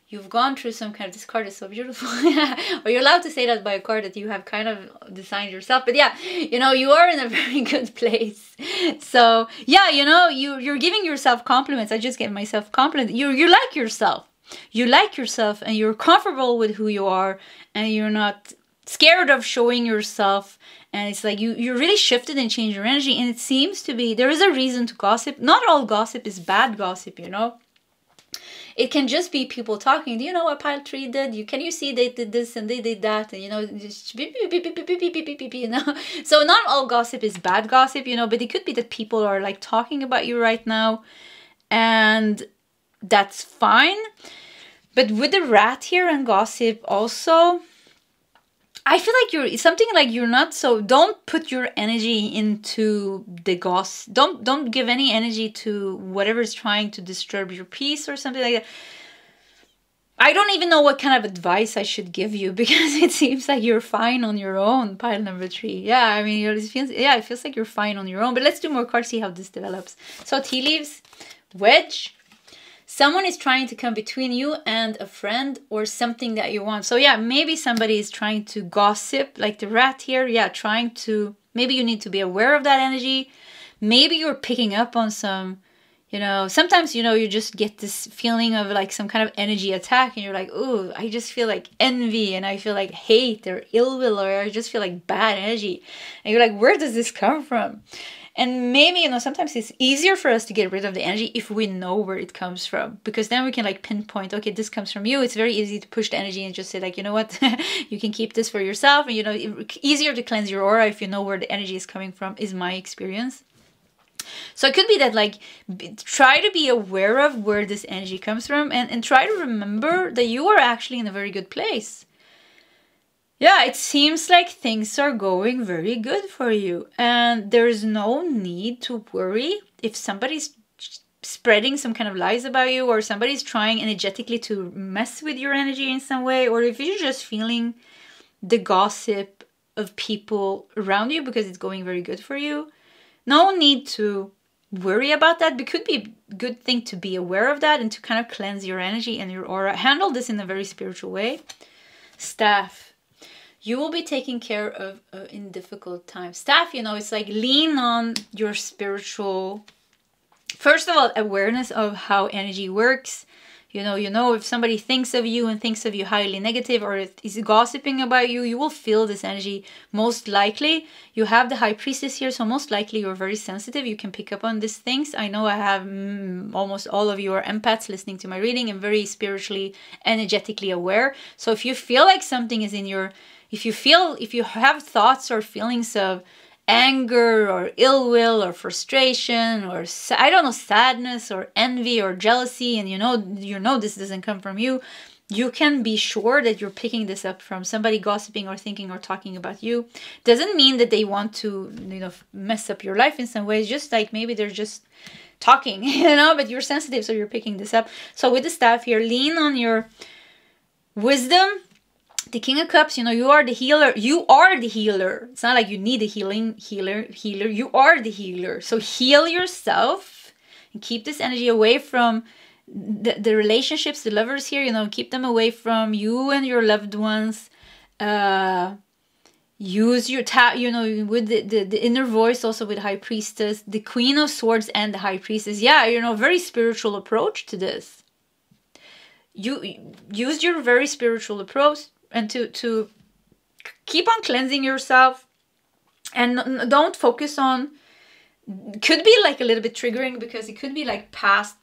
You've gone through some kind of, this card is so beautiful. or you're allowed to say that by a card that you have kind of designed yourself. But yeah, you know, you are in a very good place. So yeah, you know, you, you're giving yourself compliments. I just gave myself compliments. You, you like yourself. You like yourself and you're comfortable with who you are and you're not scared of showing yourself and it's like you you really shifted and changed your energy and it seems to be there is a reason to gossip. Not all gossip is bad gossip you know? It can just be people talking do you know what pile three did? You can you see they did this and they did that? And you know you know? So not all gossip is bad gossip you know but it could be that people are like talking about you right now and that's fine. But with the rat here and gossip also I feel like you're something like you're not so don't put your energy into the goss. Don't don't give any energy to whatever's trying to disturb your peace or something like that. I don't even know what kind of advice I should give you because it seems like you're fine on your own, pile number three. Yeah, I mean, it feels, yeah, it feels like you're fine on your own. But let's do more cards, see how this develops. So tea leaves, wedge, someone is trying to come between you and a friend or something that you want. So yeah, maybe somebody is trying to gossip, like the rat here. Yeah, trying to. Maybe you need to be aware of that energy. Maybe you're picking up on some. You know, sometimes you know you just get this feeling of like some kind of energy attack, and you're like, "Oh, I just feel like envy, and I feel like hate or ill will, or I just feel like bad energy," and you're like, "Where does this come from?" And maybe, you know, sometimes it's easier for us to get rid of the energy if we know where it comes from. Because then we can like pinpoint, okay, this comes from you. It's very easy to push the energy and just say, like, you know what, you can keep this for yourself. And, you know, easier to cleanse your aura if you know where the energy is coming from, is my experience. So it could be that like try to be aware of where this energy comes from and, and try to remember that you are actually in a very good place yeah, it seems like things are going very good for you, and there's no need to worry if somebody's spreading some kind of lies about you or somebody's trying energetically to mess with your energy in some way or if you're just feeling the gossip of people around you because it's going very good for you. No need to worry about that. It could be a good thing to be aware of that and to kind of cleanse your energy and your aura. Handle this in a very spiritual way. Staff you will be taken care of uh, in difficult times. Staff, you know, it's like lean on your spiritual, first of all, awareness of how energy works. You know you know if somebody thinks of you and thinks of you highly negative or is gossiping about you you will feel this energy. Most likely you have the high priestess here so most likely you're very sensitive. You can pick up on these things. I know i have mm, almost all of you are empaths listening to my reading and very spiritually energetically aware. So if you feel like something is in your if you feel if you have thoughts or feelings of anger or ill will or frustration or I don't know sadness or envy or jealousy and you know you know this doesn't come from you you can be sure that you're picking this up from somebody gossiping or thinking or talking about you. Doesn't mean that they want to you know mess up your life in some ways just like maybe they're just talking you know but you're sensitive so you're picking this up. So with the staff here lean on your wisdom the king of cups you know you are the healer. You are the healer. It's not like you need a healing healer healer. You are the healer. So heal yourself and keep this energy away from the, the relationships the lovers here you know keep them away from you and your loved ones. Uh use your tap you know with the, the, the inner voice also with high priestess the queen of swords and the high priestess. Yeah you know very spiritual approach to this. You use your very spiritual approach and to to keep on cleansing yourself and don't focus on could be like a little bit triggering because it could be like past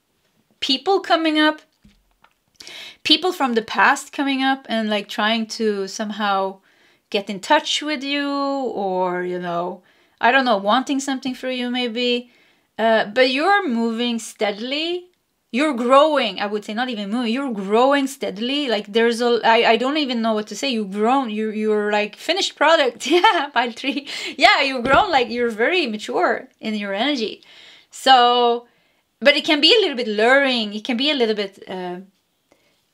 people coming up people from the past coming up and like trying to somehow get in touch with you or you know i don't know wanting something for you maybe. Uh, but you're moving steadily you're growing i would say not even moving you're growing steadily like there's a i, I don't even know what to say you've grown you you're like finished product yeah pile tree yeah you've grown like you're very mature in your energy. So but it can be a little bit luring it can be a little bit uh,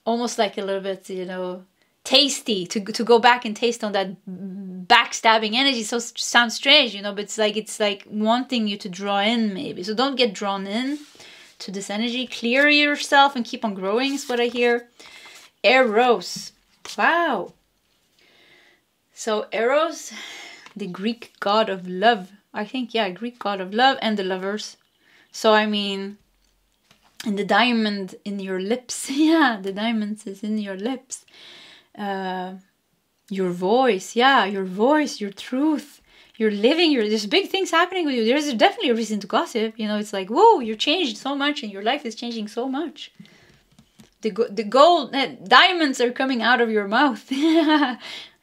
almost like a little bit you know tasty to to go back and taste on that backstabbing energy. So sounds strange you know but it's like it's like wanting you to draw in maybe. So don't get drawn in to this energy. Clear yourself and keep on growing is what I hear. Eros. Wow. So Eros, the Greek god of love. I think, yeah, Greek god of love and the lovers. So, I mean, and the diamond in your lips. yeah, the diamonds is in your lips. Uh, your voice. Yeah, your voice, your truth you're living there's big things happening with you. There's definitely a reason to gossip. You know it's like whoa you're changed so much and your life is changing so much. The, the gold uh, diamonds are coming out of your mouth.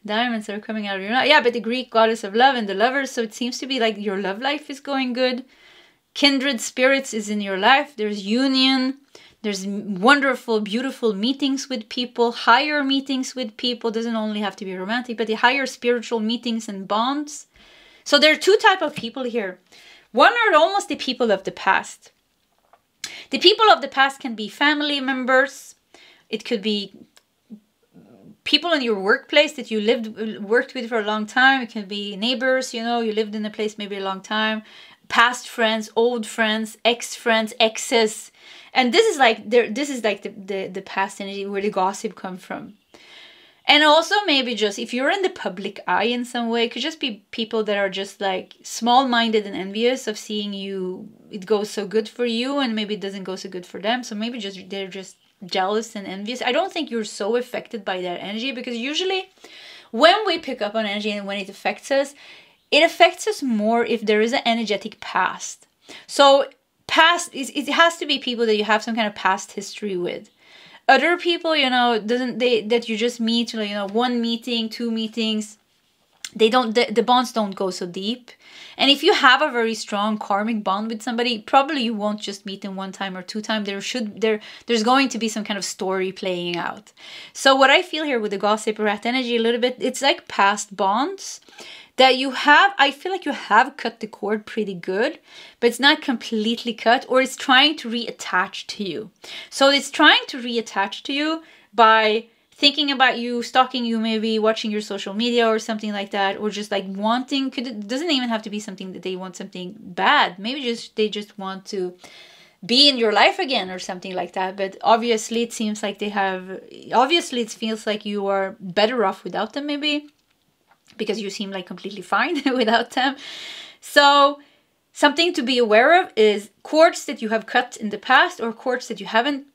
Diamonds are coming out of your mouth. Yeah but the greek goddess of love and the lovers so it seems to be like your love life is going good. Kindred spirits is in your life. There's union. There's wonderful beautiful meetings with people. Higher meetings with people doesn't only have to be romantic but the higher spiritual meetings and bonds so there are two type of people here. One are almost the people of the past. The people of the past can be family members. It could be people in your workplace that you lived worked with for a long time. It can be neighbors, you know, you lived in a place maybe a long time. Past friends, old friends, ex friends, exes, and this is like. This is like the, the the past energy where the gossip come from. And also, maybe just if you're in the public eye in some way, it could just be people that are just like small minded and envious of seeing you, it goes so good for you, and maybe it doesn't go so good for them. So maybe just they're just jealous and envious. I don't think you're so affected by that energy because usually when we pick up on energy and when it affects us, it affects us more if there is an energetic past. So, past, is it has to be people that you have some kind of past history with other people you know doesn't they that you just meet you know one meeting two meetings they don't the, the bonds don't go so deep. And if you have a very strong karmic bond with somebody probably you won't just meet them one time or two time. There should there there's going to be some kind of story playing out. So what i feel here with the gossip rat energy a little bit it's like past bonds that you have i feel like you have cut the cord pretty good but it's not completely cut or it's trying to reattach to you. So it's trying to reattach to you by thinking about you stalking you maybe watching your social media or something like that or just like wanting could it doesn't even have to be something that they want something bad. Maybe just they just want to be in your life again or something like that but obviously it seems like they have obviously it feels like you are better off without them maybe because you seem like completely fine without them. So something to be aware of is cords that you have cut in the past or cords that you haven't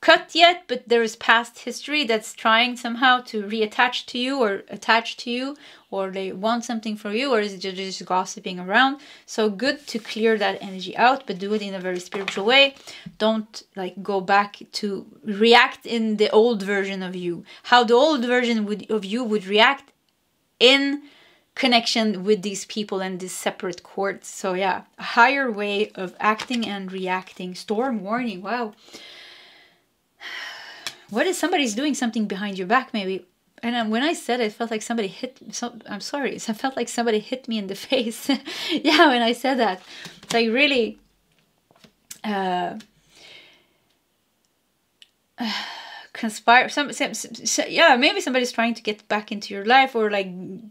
cut yet, but there is past history that's trying somehow to reattach to you or attach to you, or they want something for you, or is it just gossiping around? So good to clear that energy out, but do it in a very spiritual way. Don't like go back to react in the old version of you. How the old version would of you would react in connection with these people and these separate courts. So yeah, a higher way of acting and reacting. Storm warning. Wow. What if somebody's doing something behind your back? Maybe. And when I said it, it felt like somebody hit. So I'm sorry. It felt like somebody hit me in the face. yeah, when I said that, like really. Uh, conspire some, some, some, yeah maybe somebody's trying to get back into your life or like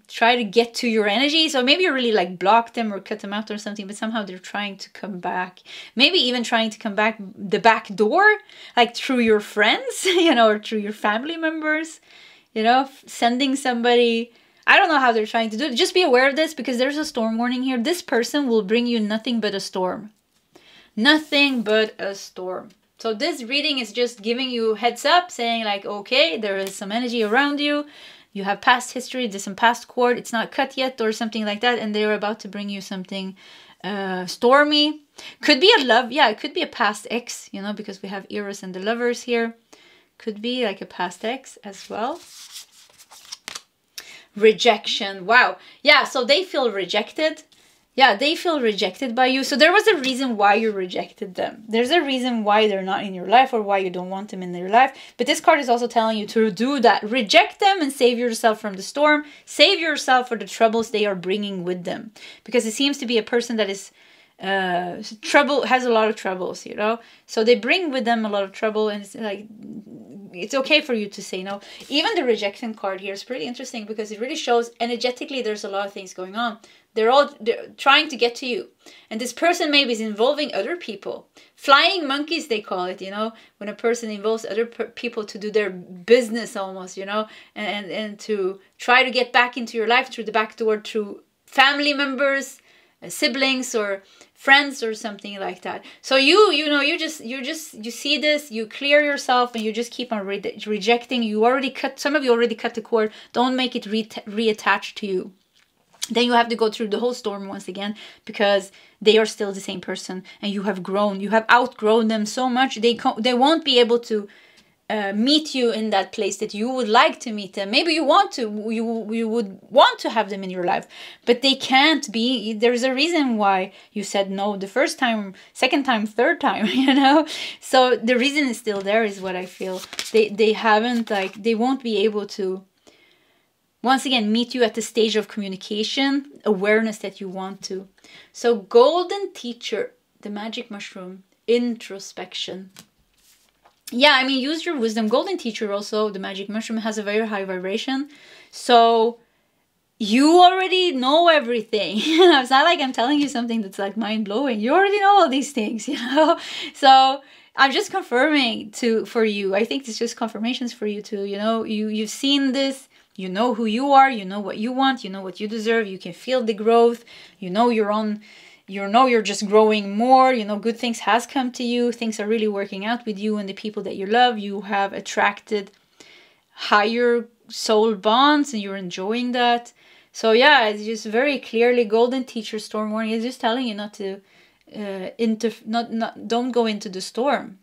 try to get to your energy so maybe you really like block them or cut them out or something but somehow they're trying to come back maybe even trying to come back the back door like through your friends you know or through your family members you know sending somebody I don't know how they're trying to do it. Just be aware of this because there's a storm warning here. This person will bring you nothing but a storm. Nothing but a storm. So this reading is just giving you heads up, saying like, okay, there is some energy around you. You have past history, there's some past cord. It's not cut yet or something like that, and they're about to bring you something uh, stormy. Could be a love, yeah, it could be a past ex, you know, because we have Eros and the lovers here. Could be like a past ex as well. Rejection, wow. Yeah, so they feel rejected yeah, they feel rejected by you. So there was a reason why you rejected them. There's a reason why they're not in your life or why you don't want them in your life. But this card is also telling you to do that. Reject them and save yourself from the storm. Save yourself for the troubles they are bringing with them. Because it seems to be a person that is uh trouble has a lot of troubles you know so they bring with them a lot of trouble and it's like it's okay for you to say no. Even the rejection card here is pretty interesting because it really shows energetically there's a lot of things going on. They're all they're trying to get to you. And this person maybe is involving other people. Flying monkeys they call it you know when a person involves other people to do their business almost you know and, and to try to get back into your life through the back door through family members Uh, siblings or friends or something like that. So you you know you just you just you see this you clear yourself and you just keep on re- rejecting. You already cut some of you already cut the cord. Don't make it re- reattach to you. Then you have to go through the whole storm once again because they are still the same person and you have grown. You have outgrown them so much they they won't be able to uh, meet you in that place that you would like to meet them. Maybe you want to you you would want to have them in your life but they can't be there's a reason why you said no the first time second time third time you know? So the reason is still there is what i feel. They they haven't like they won't be able to once again meet you at the stage of communication awareness that you want to. So golden teacher the magic mushroom introspection yeah i mean use your wisdom. Golden teacher also the magic mushroom has a very high vibration. So you already know everything. It's not like i'm telling you something that's like mind-blowing. You already know all these things you know? So i'm just confirming to for you. I think it's just confirmations for you too. you know? You you've seen this. You know who you are, you know what you want, you know what you deserve, you can feel the growth, you know you're on you know you're just growing more, you know good things has come to you, things are really working out with you and the people that you love, you have attracted higher soul bonds and you're enjoying that. So yeah, it's just very clearly golden teacher storm warning. Is just telling you not to uh, not not don't go into the storm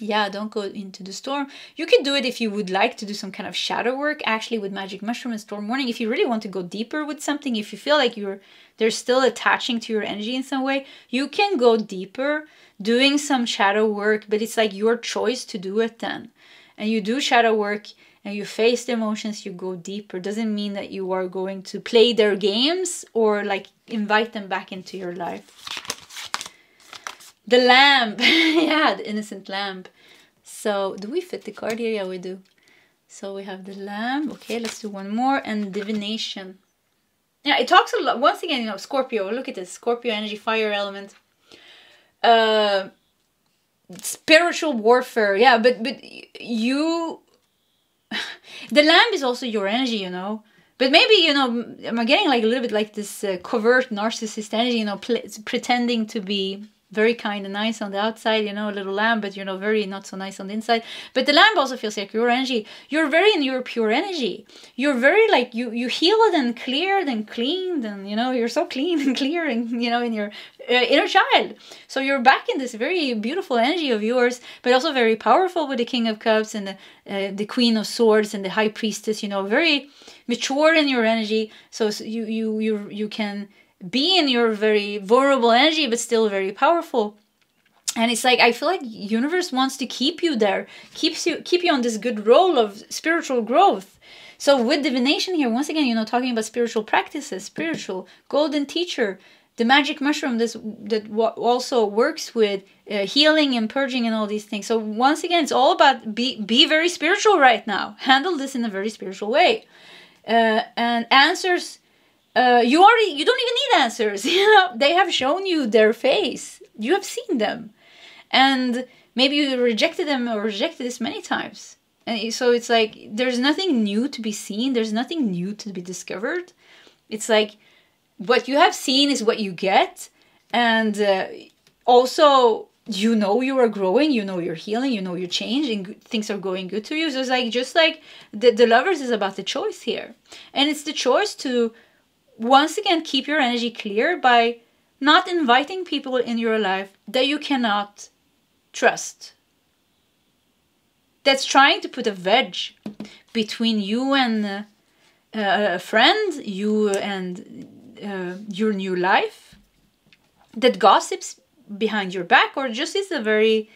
yeah don't go into the storm you could do it if you would like to do some kind of shadow work actually with magic mushroom and storm warning if you really want to go deeper with something if you feel like you're they're still attaching to your energy in some way you can go deeper doing some shadow work but it's like your choice to do it then. And you do shadow work and you face the emotions you go deeper. Doesn't mean that you are going to play their games or like invite them back into your life the lamb. yeah, the innocent lamb. So, do we fit the card here? Yeah, we do. So we have the lamb. Okay, let's do one more. And divination. Yeah, it talks a lot. Once again, you know, Scorpio. Look at this. Scorpio energy, fire element. Uh, spiritual warfare. Yeah, but but you... the lamb is also your energy, you know. But maybe, you know, am I getting like a little bit like this uh, covert narcissist energy, you know, pretending to be very kind and nice on the outside, you know, a little lamb, but you know, very not so nice on the inside. But the lamb also feels like your energy. You're very in your pure energy. You're very like you you healed and cleared and cleaned, and you know, you're so clean and clear, and you know, in your uh, inner child. So you're back in this very beautiful energy of yours, but also very powerful with the King of Cups and the uh, the Queen of Swords and the High Priestess. You know, very mature in your energy. So, so you you you you can be in your very vulnerable energy but still very powerful. And it's like i feel like universe wants to keep you there keeps you keep you on this good roll of spiritual growth. So with divination here once again you know talking about spiritual practices spiritual golden teacher the magic mushroom this that also works with uh, healing and purging and all these things. So once again it's all about be be very spiritual right now. Handle this in a very spiritual way. Uh, and answers uh, you already you don't even need answers. You know they have shown you their face. You have seen them. And maybe you rejected them or rejected this many times. And so it's like there's nothing new to be seen. There's nothing new to be discovered. It's like what you have seen is what you get. And uh, also you know you are growing. You know you're healing. You know you're changing. Things are going good to you. So it's like just like the, the lovers is about the choice here. And it's the choice to once again keep your energy clear by not inviting people in your life that you cannot trust. That's trying to put a wedge between you and uh, a friend, you and uh, your new life, that gossips behind your back, or just is a very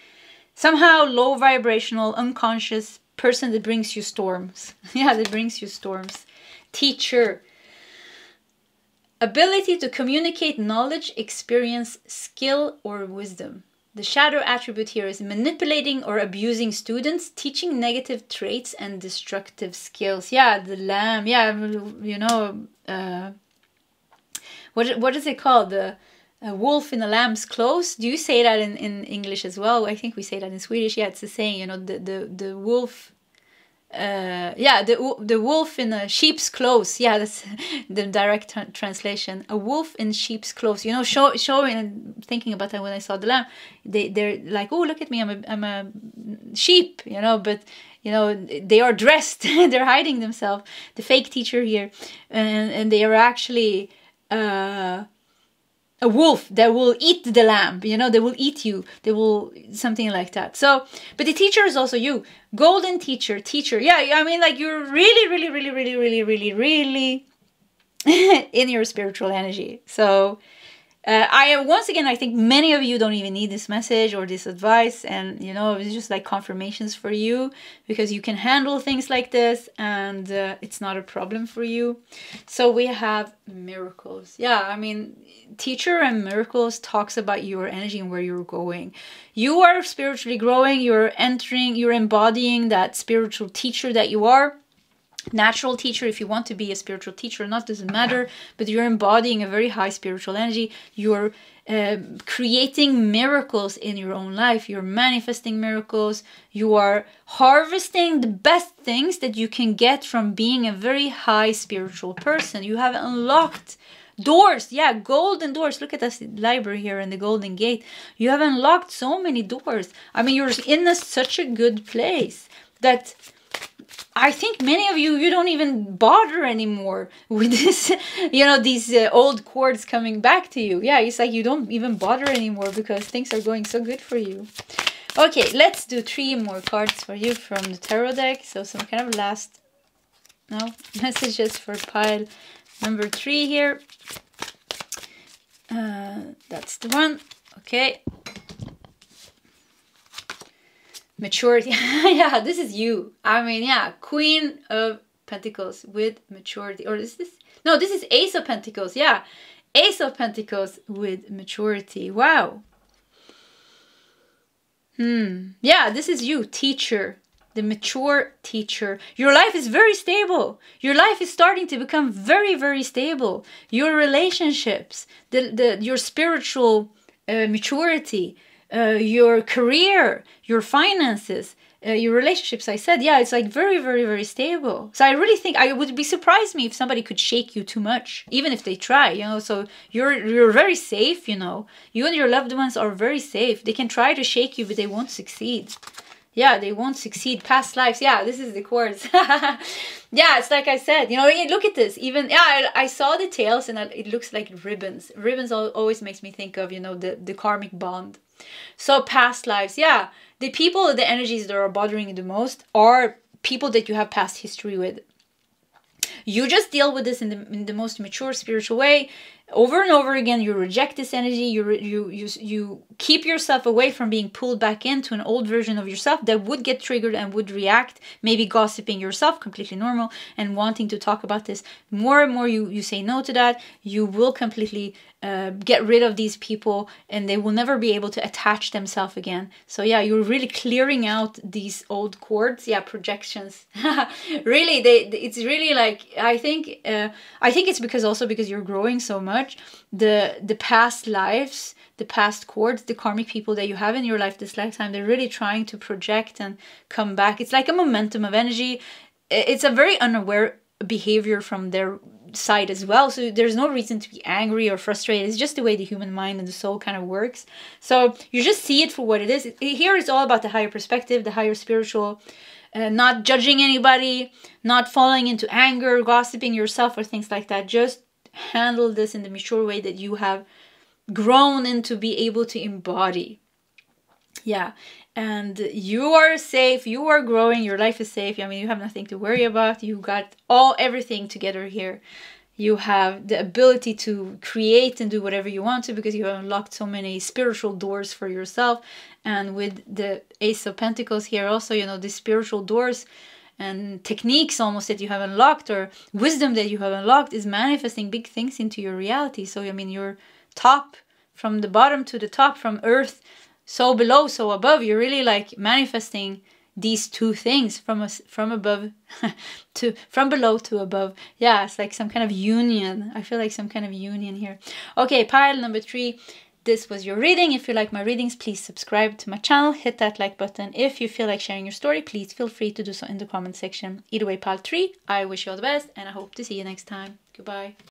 somehow low vibrational, unconscious person that brings you storms. yeah, that brings you storms. Teacher, Ability to communicate knowledge, experience, skill, or wisdom. The shadow attribute here is manipulating or abusing students, teaching negative traits and destructive skills. Yeah, the lamb. Yeah, you know, uh, what what is it called? The wolf in a lamb's clothes. Do you say that in, in English as well? I think we say that in Swedish. Yeah, it's the saying. You know, the the the wolf uh, yeah, the the wolf in a sheep's clothes. Yeah, that's the direct tra translation. A wolf in sheep's clothes. You know, show, showing thinking about that when I saw the lamb. They they're like, oh, look at me, I'm a I'm a sheep. You know, but you know they are dressed. they're hiding themselves. The fake teacher here, and and they are actually. Uh, a wolf that will eat the lamb you know they will eat you. They will something like that. So but the teacher is also you. Golden teacher teacher. Yeah i mean like you're really really really really really really really in your spiritual energy. So uh, I once again, I think many of you don't even need this message or this advice, and you know, it's just like confirmations for you because you can handle things like this, and uh, it's not a problem for you. So we have miracles. Yeah, I mean, teacher and miracles talks about your energy and where you're going. You are spiritually growing. You're entering. You're embodying that spiritual teacher that you are natural teacher if you want to be a spiritual teacher or not doesn't matter but you're embodying a very high spiritual energy. You're uh, creating miracles in your own life. You're manifesting miracles. You are harvesting the best things that you can get from being a very high spiritual person. You have unlocked doors. Yeah golden doors. Look at this library here in the golden gate. You have unlocked so many doors. I mean you're in a, such a good place that I think many of you you don't even bother anymore with this, you know, these uh, old cords coming back to you. Yeah, it's like you don't even bother anymore because things are going so good for you. Okay, let's do three more cards for you from the tarot deck. So some kind of last, no, messages for pile number three here. Uh, that's the one. Okay, maturity. Yeah this is you. I mean yeah queen of pentacles with maturity or is this no this is ace of pentacles yeah. Ace of pentacles with maturity wow. Hmm yeah this is you teacher the mature teacher. Your life is very stable. Your life is starting to become very very stable. Your relationships the, the your spiritual uh, maturity uh, your career, your finances, uh, your relationships. I said yeah it's like very very very stable. So i really think i would be surprised me if somebody could shake you too much even if they try you know? So you're you're very safe you know? You and your loved ones are very safe. They can try to shake you but they won't succeed. Yeah they won't succeed. Past lives. Yeah this is the cords yeah it's like i said you know look at this. Even yeah i, I saw the tails and it looks like ribbons. Ribbons always makes me think of you know the the karmic bond so past lives yeah. The people the energies that are bothering you the most are people that you have past history with. You just deal with this in the, in the most mature spiritual way over and over again you reject this energy you you you you keep yourself away from being pulled back into an old version of yourself that would get triggered and would react maybe gossiping yourself completely normal and wanting to talk about this more and more. You you say no to that. You will completely uh, get rid of these people and they will never be able to attach themselves again. So yeah you're really clearing out these old cords. Yeah projections. Really they it's really like i think uh, i think it's because also because you're growing so much the the past lives the past cords the karmic people that you have in your life this lifetime they're really trying to project and come back it's like a momentum of energy it's a very unaware behavior from their side as well. So there's no reason to be angry or frustrated. It's just the way the human mind and the soul kind of works. So you just see it for what it is. Here it's all about the higher perspective, the higher spiritual, uh, not judging anybody, not falling into anger, gossiping yourself, or things like that. Just handle this in the mature way that you have grown into be able to embody. Yeah, and you are safe you are growing your life is safe. I mean you have nothing to worry about. You got all everything together here. You have the ability to create and do whatever you want to because you have unlocked so many spiritual doors for yourself. And with the ace of pentacles here also you know the spiritual doors and techniques almost that you have unlocked or wisdom that you have unlocked is manifesting big things into your reality. So i mean you're top from the bottom to the top from earth so below so above you're really like manifesting these two things from us from above to from below to above. Yeah it's like some kind of union. I feel like some kind of union here. Okay pile number three this was your reading. If you like my readings please subscribe to my channel. Hit that like button. If you feel like sharing your story please feel free to do so in the comment section. Either way pile 3 i wish you all the best and i hope to see you next time. Goodbye